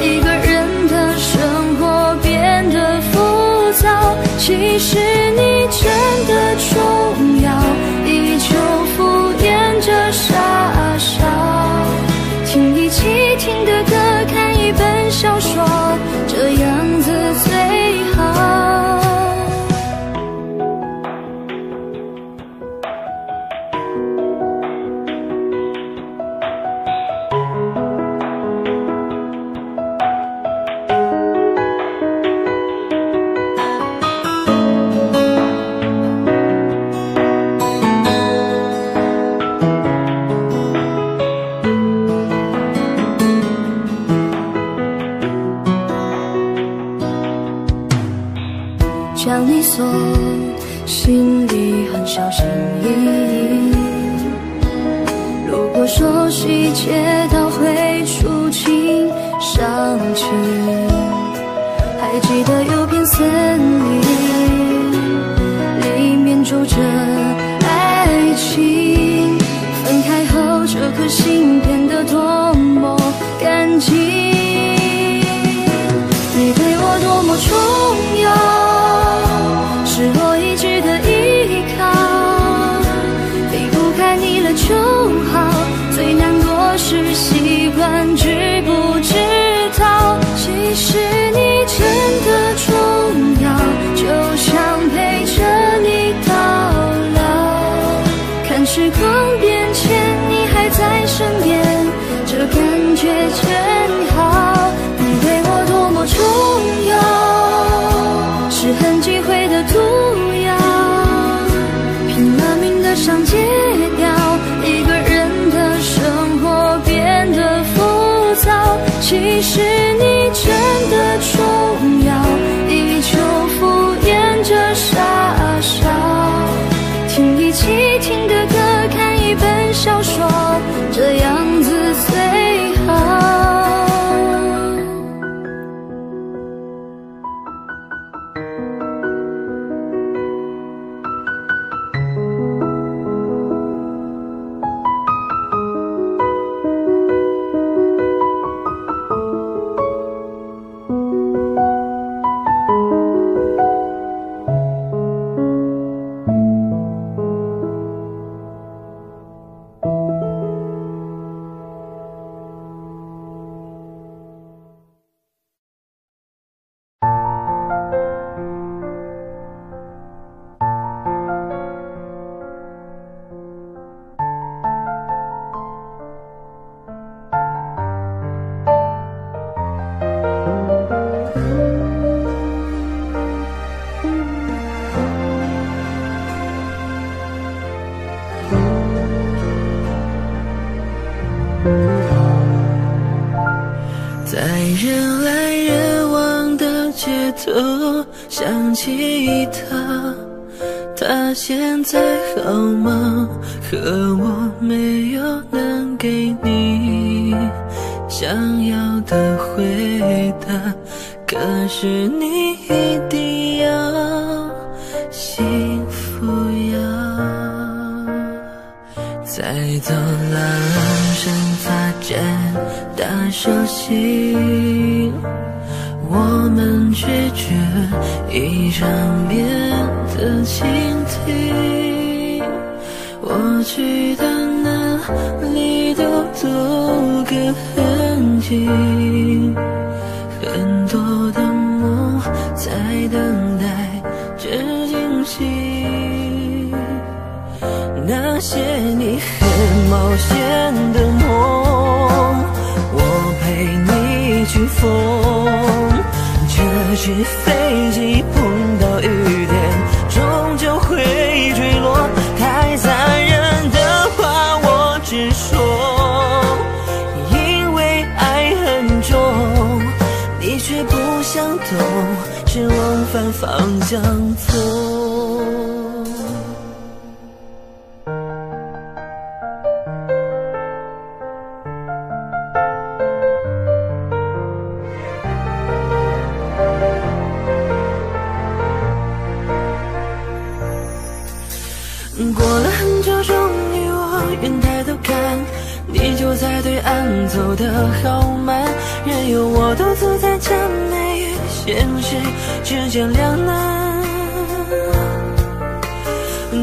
一个人的生活变得浮躁，其实你真的重要，依旧。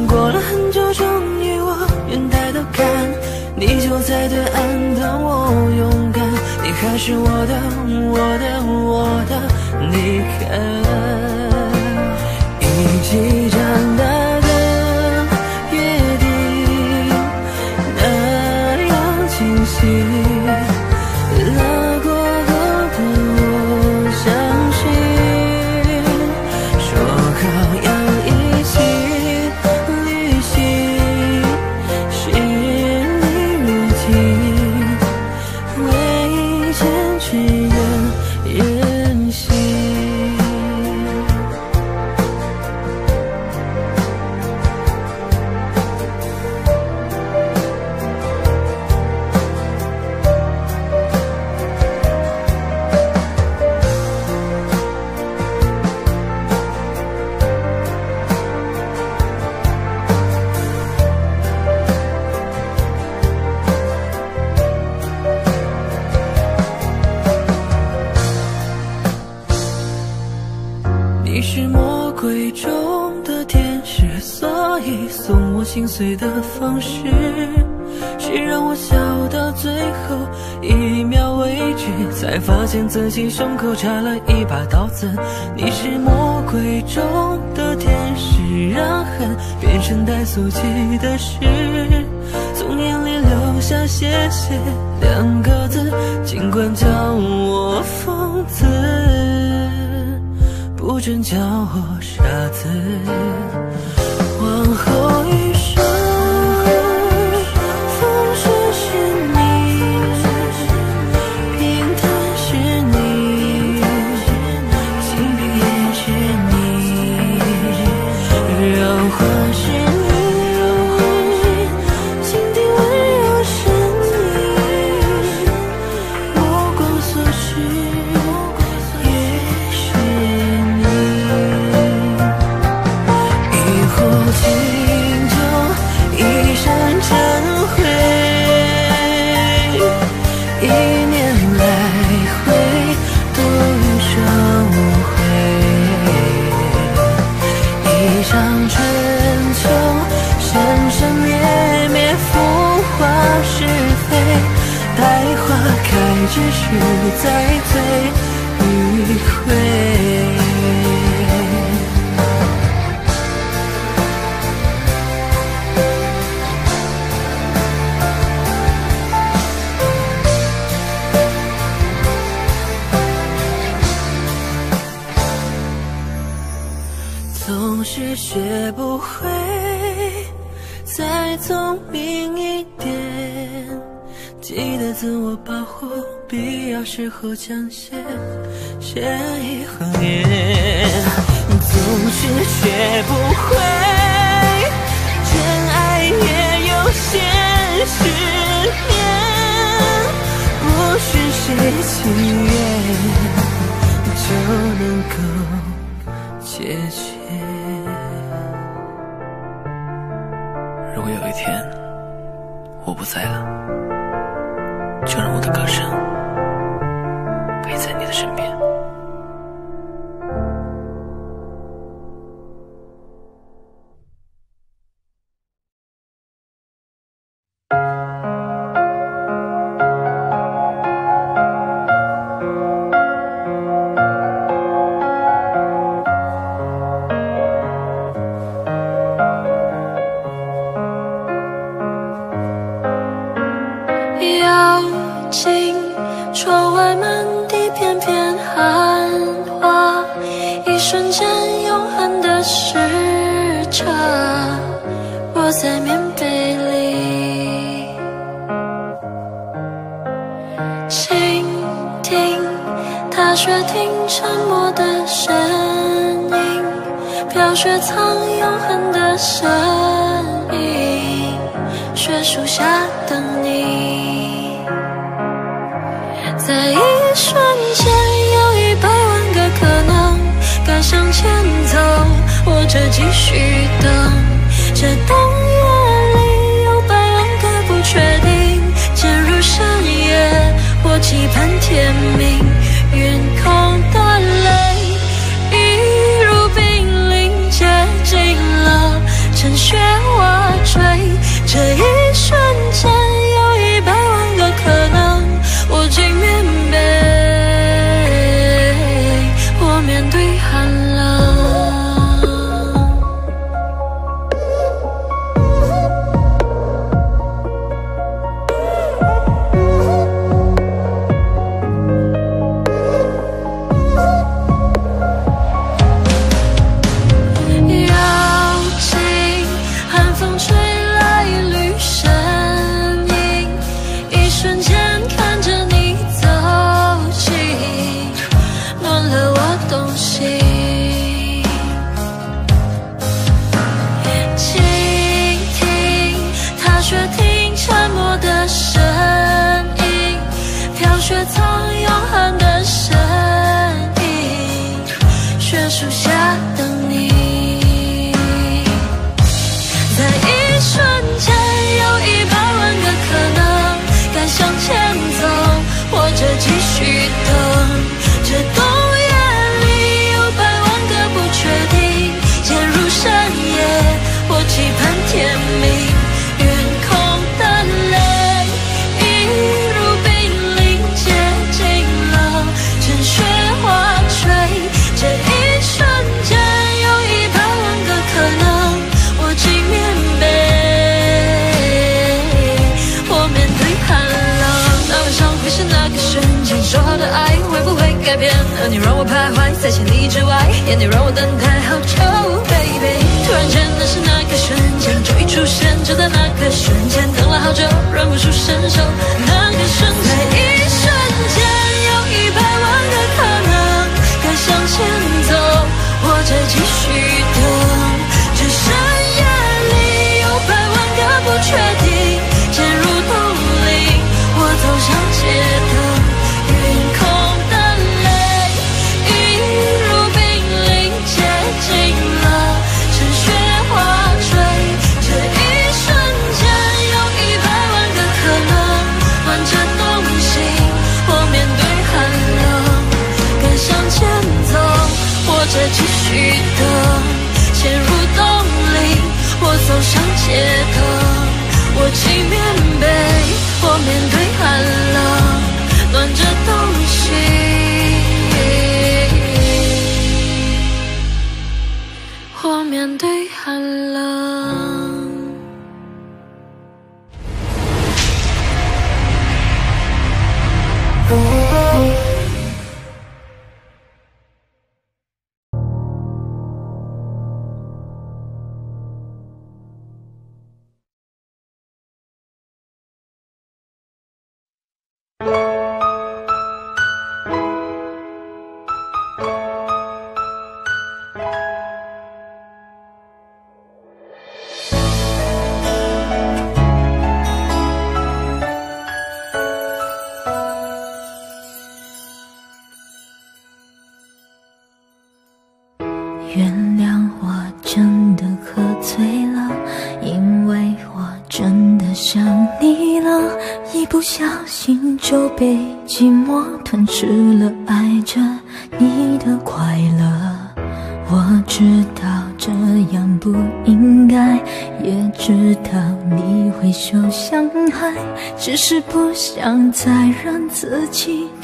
过了很久终于我愿抬头看。你就在对岸等我勇敢你还是我的我的我的你看又插了一把刀子。你是魔鬼中的天使让恨变成带俗气的事。从眼里流下谢谢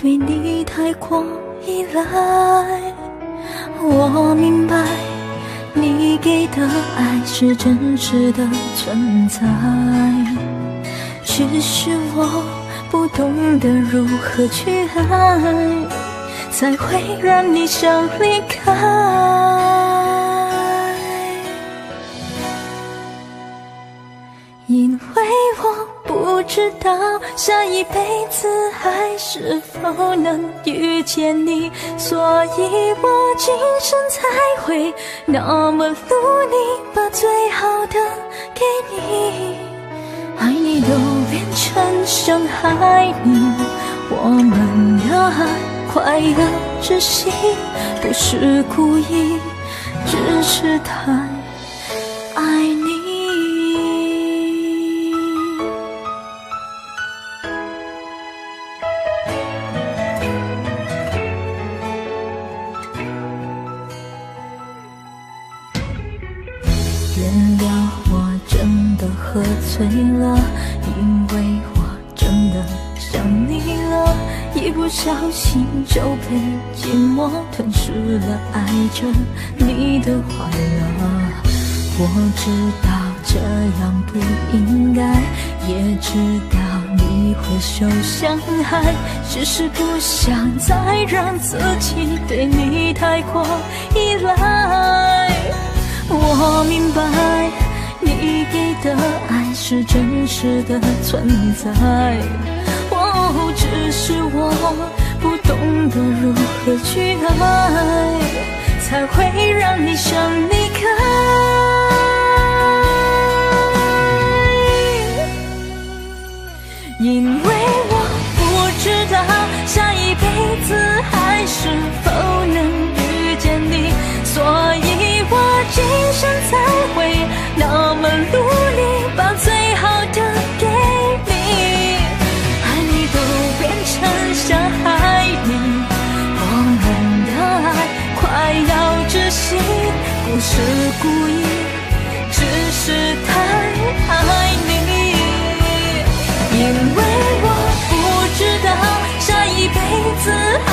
对你太过依赖。我明白，你给的爱是真实的存在，只是我不懂得如何去爱，才会让你想离开。因为知道下一辈子还是否能遇见你，所以我今生才会那么努力，把最好的给你。爱你都变成伤害你，我们的爱快要窒息，不是故意，只是太爱醉了，因为我真的想你了，一不小心就被寂寞吞噬了，爱着你的快乐。我知道这样不应该，也知道你会受伤害，只是不想再让自己对你太过依赖。我明白，你给的爱是真实的存在，哦，只是我不懂得如何去爱，才会让你想离开。因为我不知道下一辈子还是否能遇见你，所以我今生才会那么努力，把最好的给你。爱你都变成伤害你，我们的爱快要窒息，不是故意，只是太爱你。因为我不知道下一辈子还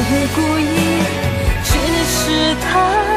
是故意，只是他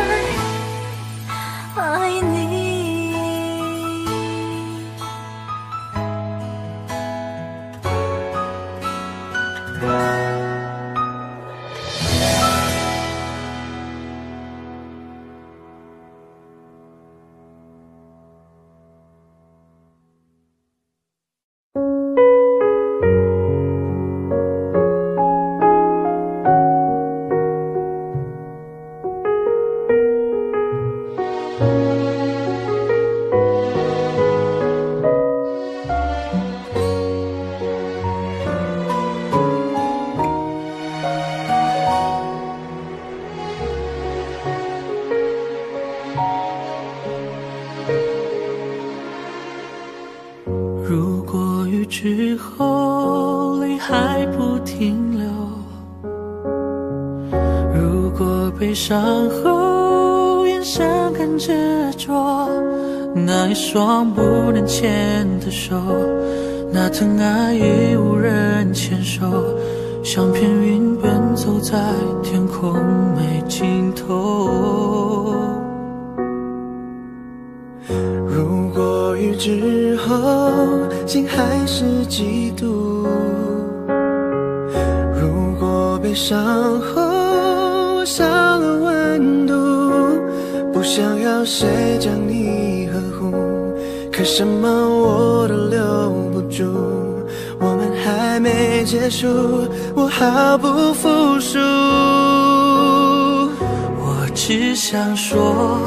结束，我毫不服输。我只想说，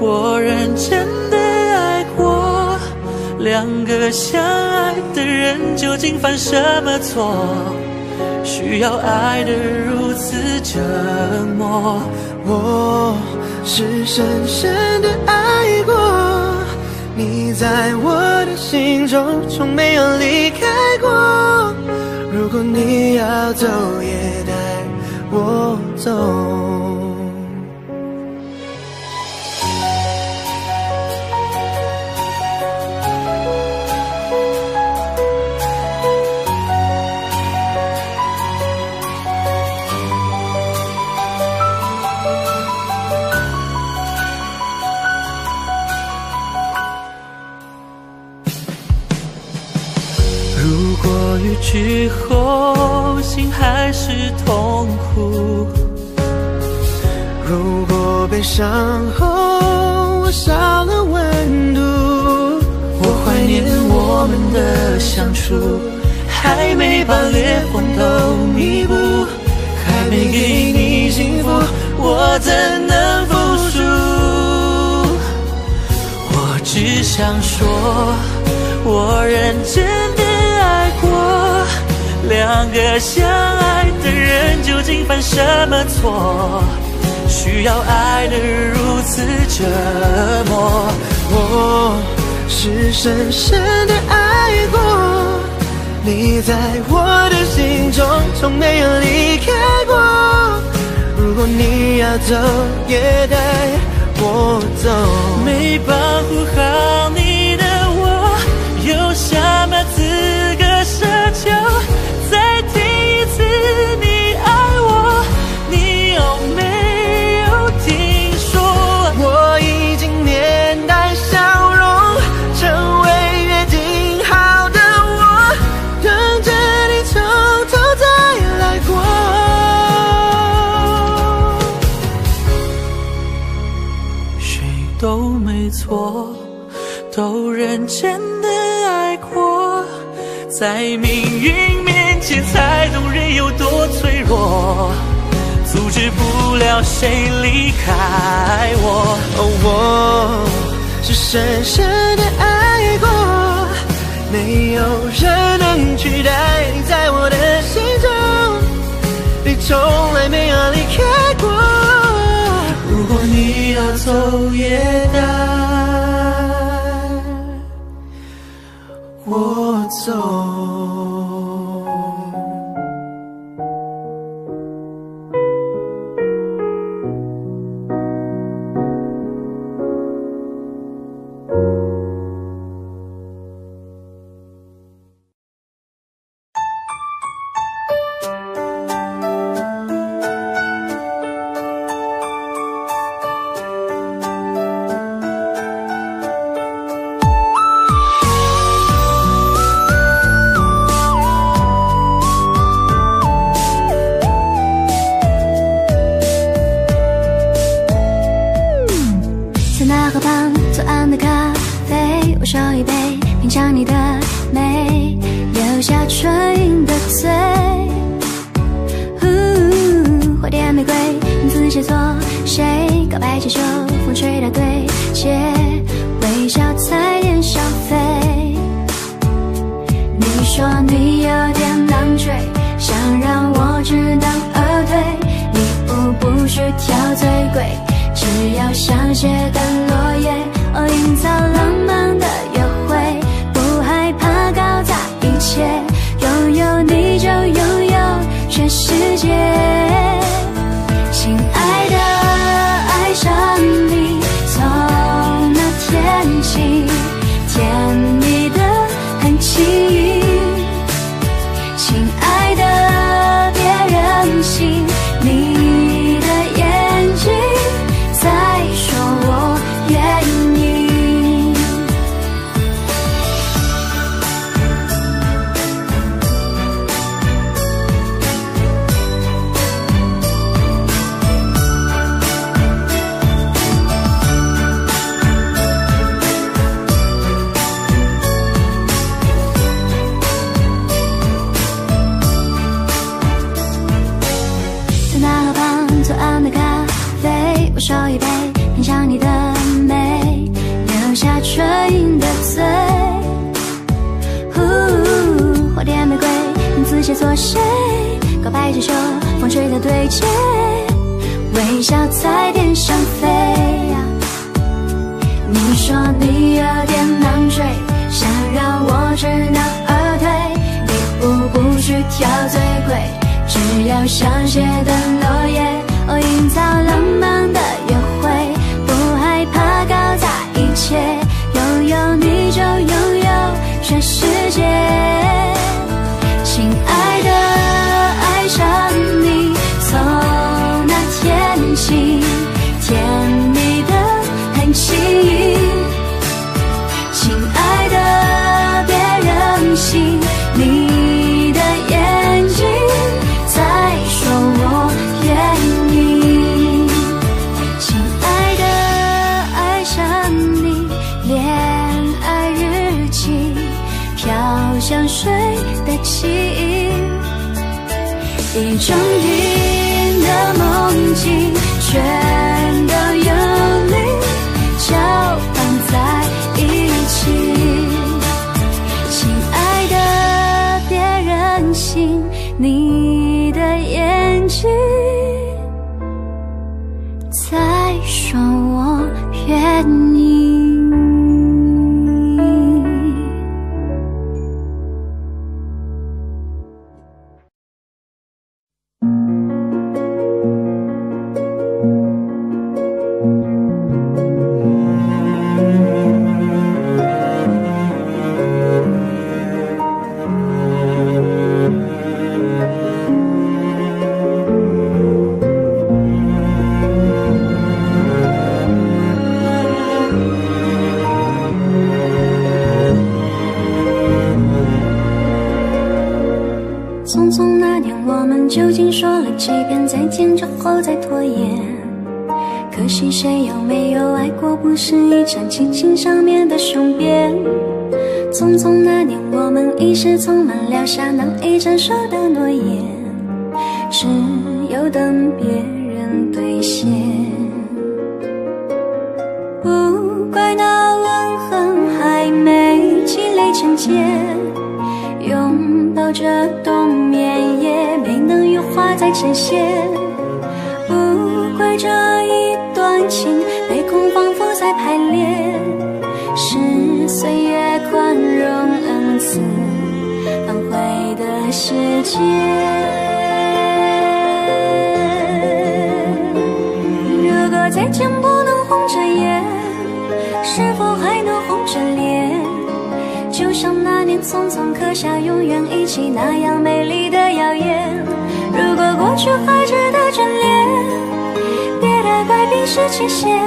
我认真的爱过。两个相爱的人究竟犯什么错，需要爱的如此折磨？我是深深的爱过，你在我的心中从没有离开过。如果你要走，也带我走。伤后我少了温度，我怀念我们的相处，还没把裂缝都弥补，还没给你幸福，我怎能服输？我只想说，我认真的爱过，两个相爱的人究竟犯什么错？需要爱的如此折磨。我是深深的爱过，你在我的心中从没有离开过。如果你要走，也带我走。没保护好谁离开我。哦，我是深深的爱过，没有人能取代你在我的心中，你从来没有离开过。如果你要走，也带匆匆那年，我们究竟说了几遍再见之后再拖延？可惜谁有没有爱过，不是一张亲情上面的雄辩。匆匆那年，我们一时匆忙撂下难以承受的诺言，只有等别人兑现。不怪那吻痕还没积累成茧。拥抱着冬眠，也没能羽化再成仙。不怪这一段情，被空仿佛在排练。是岁月宽容恩赐，反悔的时间。如果再见不能红着眼，是否匆匆刻下永远一起那样美丽的谣言。如果过去还值得眷恋，别太快冰释前嫌。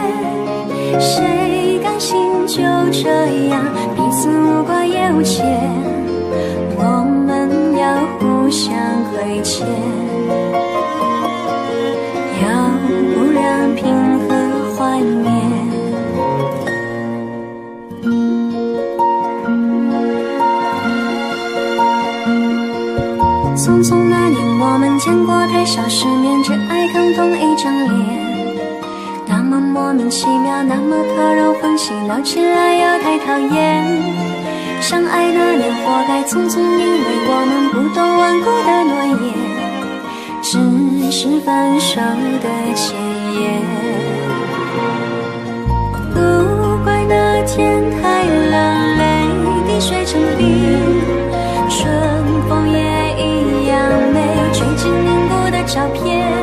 谁甘心就这样彼此无挂也无牵？我们要互相亏欠，见过太少世面，只爱看同一张脸。那么莫名其妙，那么讨人欢喜，闹起来又太讨厌。相爱那年，活该匆匆，因为我们不懂顽固的诺言，只是分手的前言。不怪那天太冷，泪滴水成冰，春风也，照片。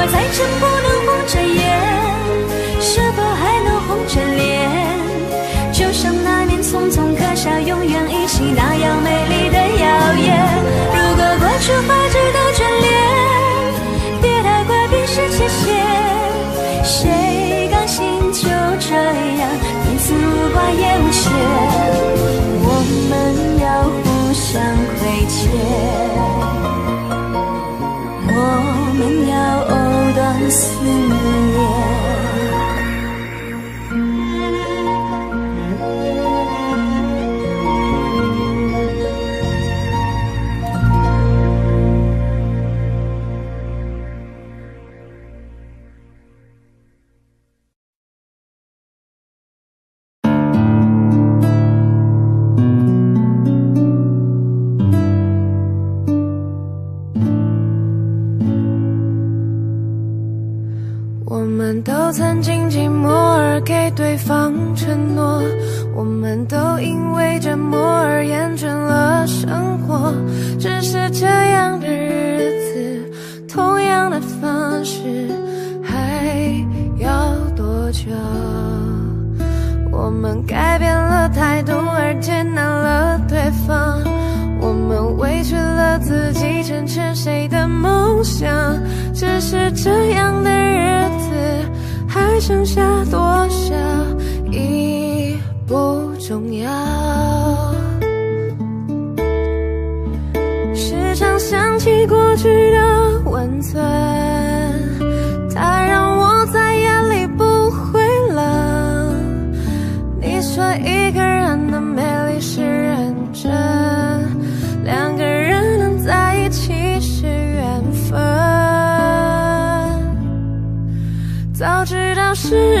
我再见不能 this you. 是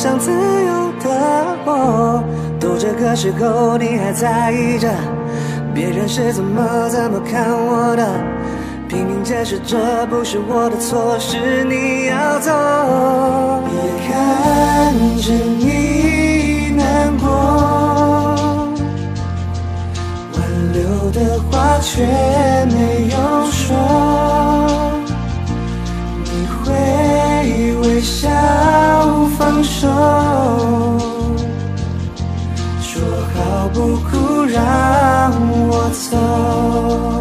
想自由的我。都这个时候，你还在意着别人是怎么怎么看我的？拼命解释这不是我的错，是你要走。别看着你难过，挽留的话却没有说。微笑放手，说好不哭让我走。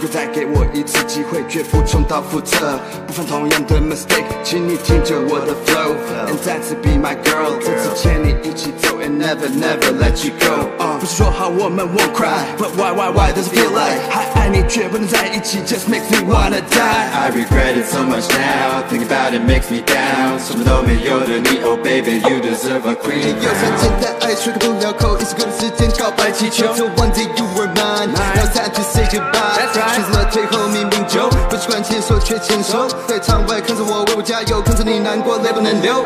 如果再给我一次机会，绝不重蹈覆辙，不犯同样的 mistake，请你听着我的 flow，and 再次 be my girl，这次牵你一起走，and never never let you go。不是说好我们 won't cry，but why why why does it feel like 还爱你却不能在一起，just makes me wanna die。I regret it so much now. Think about it makes me down. 什么都没有的你，Oh baby, you deserve a queen 有三简单爱吹个不了口，一首歌的时间告白气球。So one day you now it's time to say goodbye。选择了退后，明明就不习惯牵手却牵手，在场外看着我为我加油，看着你难过泪不能流。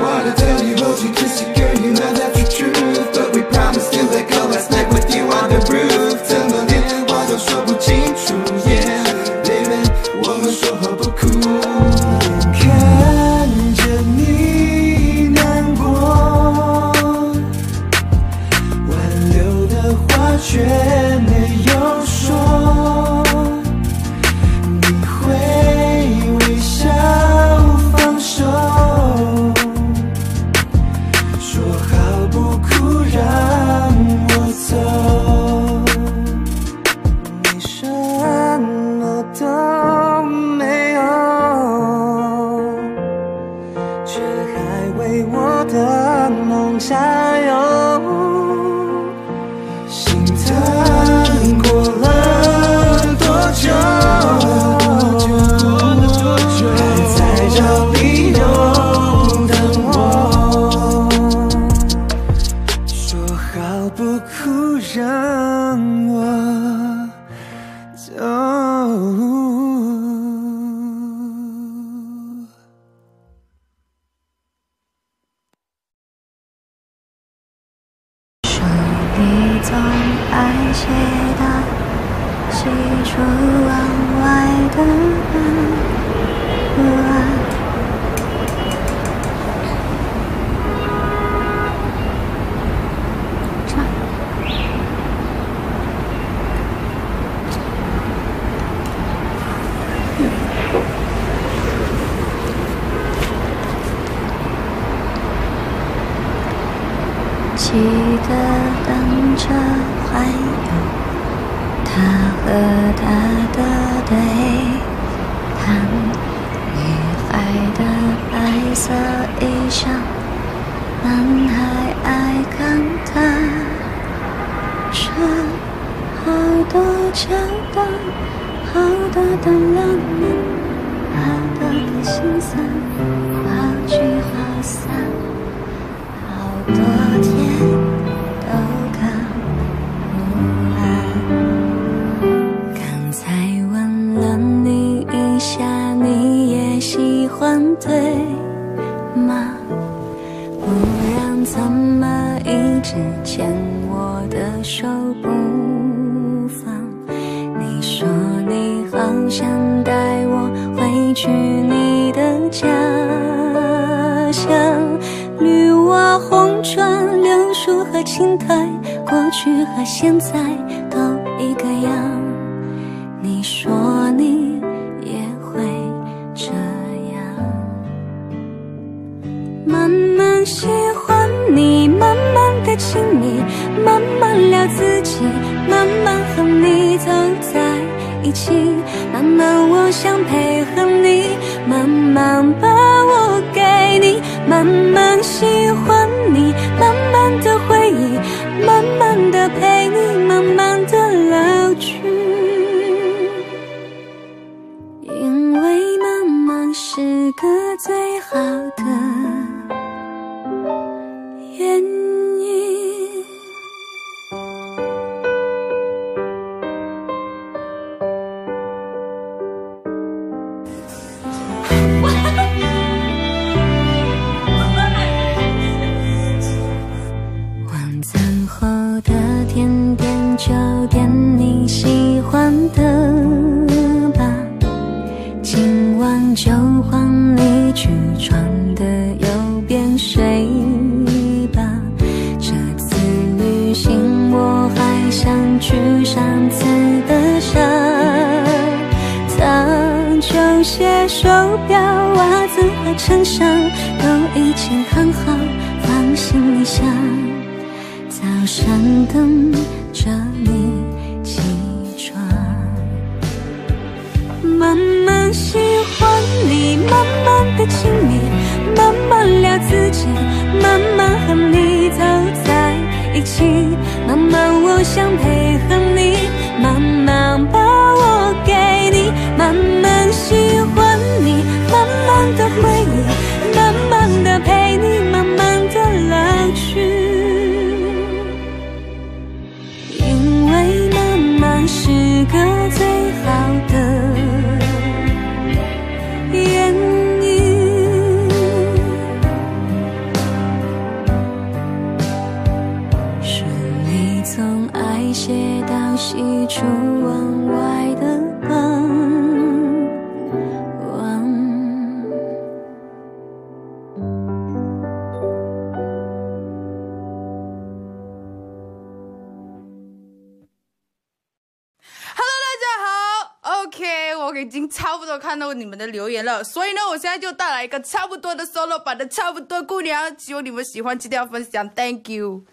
你们的留言了，所以呢，我现在就带来一个差不多的 solo 版的《差不多姑娘》，希望你们喜欢，记得要分享，Thank you。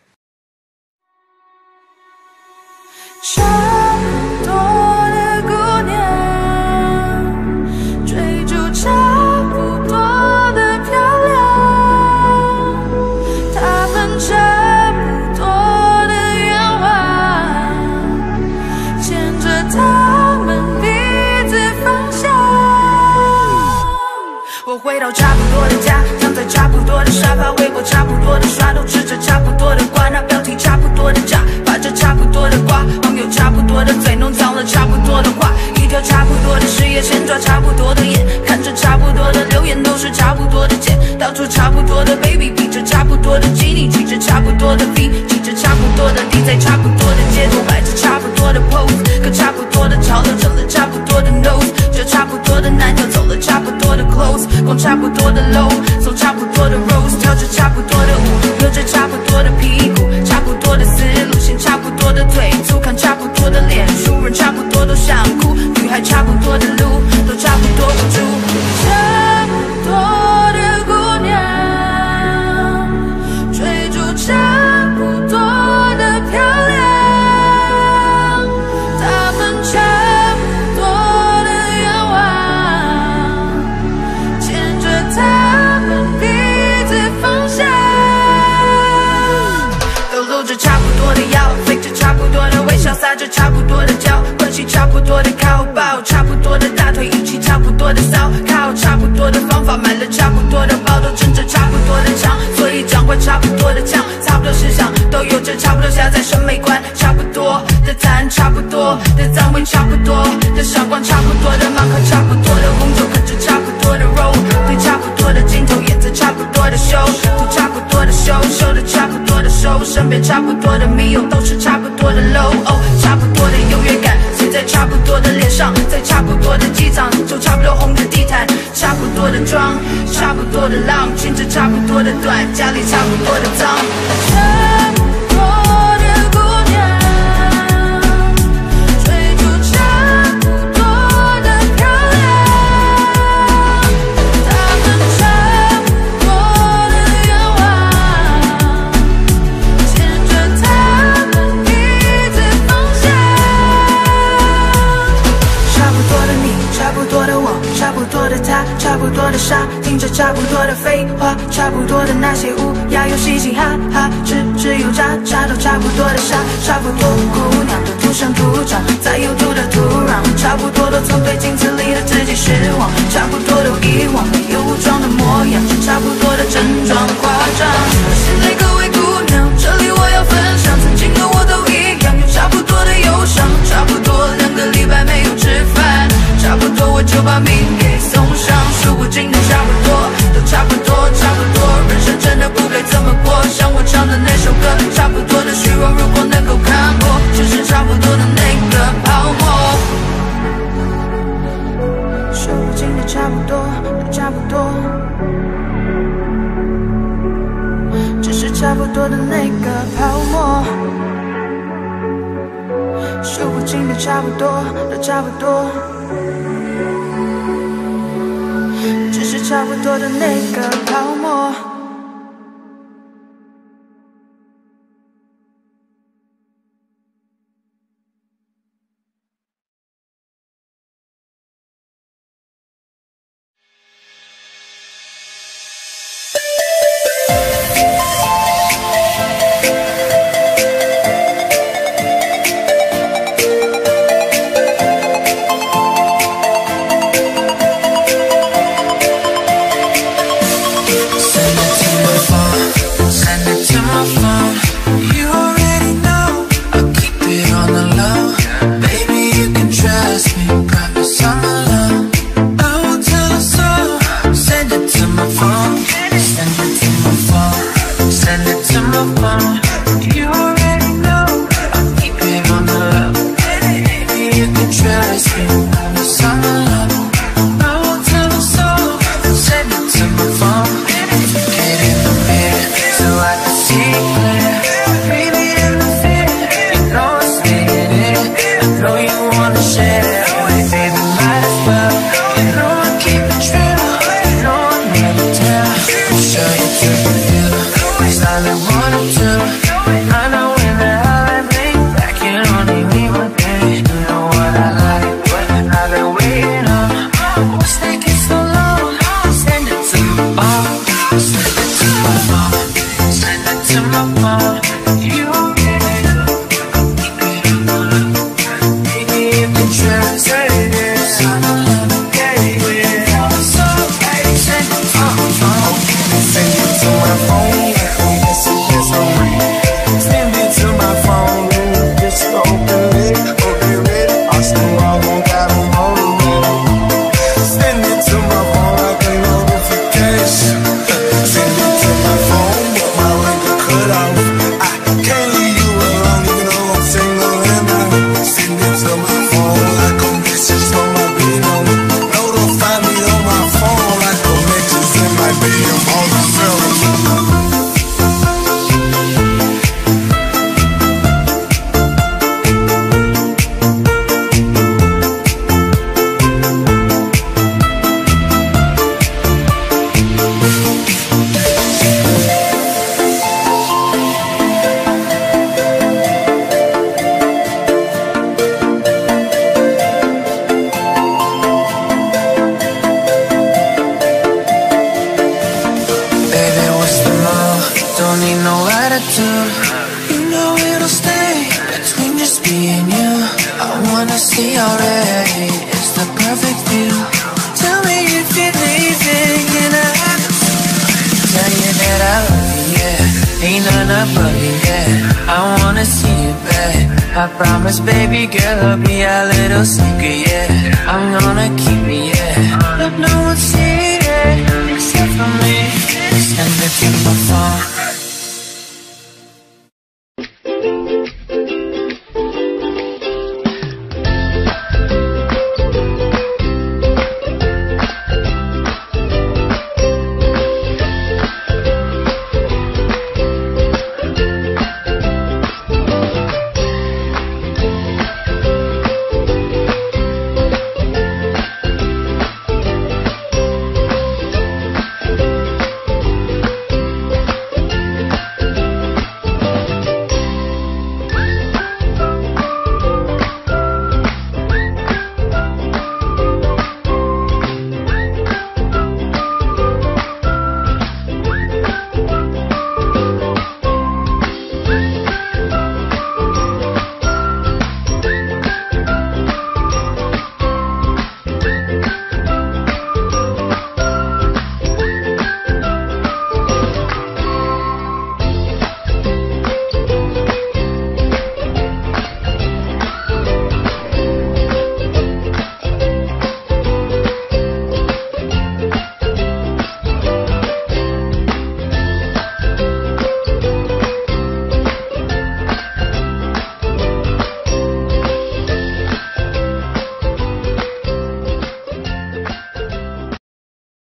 差不多的沙发，微博差不多的刷，都吃着差不多的瓜，那标题差不多的炸，把这差不多的瓜，有差不多的嘴，弄脏了差不多的话，一条差不多的事业线，抓差不多的眼，看着差不多的留言，都是差不多的钱，到处差不多的 baby，比着差不多的基尼，举着差不多的 V，挤着差不多的 D，，在差不多的街头摆着差不多的 pose，跟差不多的潮流整了差不多的 nose，这差不多的男友走了差不多的 clothes，逛差不多的 low，走差不多的 rose，跳着差不多的舞，扭着差不多的屁股，差不多的思，多的腿粗，看差不多的脸，熟人差不多都想哭，女孩差不多的路，都差不多无助，差不多的娇，关系差不多的靠抱，差不多的大腿，语气差不多的骚，靠差不多的方法，买了差不多的包，都撑着差不多的墙，所以讲话差不多的呛，差不多思想，都有着差不多狭窄审美观，差不多的赞，差不多的脏味，差不多的闪光，差不多的盲盒，差不多的红酒，看着差不多的 roll，对差不多的镜头，的 show，图差不多的秀，秀的差不多的手，身边差不多的密友，都是差不多的 low，哦，差不多的优越感，写在差不多的脸上，在差不多的机场，走差不多红的地毯，差不多的妆，差不多的浪，裙子差不多的短，家里差不多的脏。傻，听着差不多的废话，差不多的那些乌鸦又嘻嘻哈哈，吱吱有喳喳，都差不多的傻，差不多姑娘都土生土长在有毒的土壤，差不多都曾对镜子里的自己失望，差不多都遗忘没有武装的模样，差不多的症状夸张。现在各位姑娘，这里我要分享，曾经的我都一样，有差不多的忧伤，差不多两个礼拜没有吃饭，差不多我就把命给送上，数不尽的差不多，都差不多，差不多，人生真的不该这么过，像我唱的那首歌，差是差不多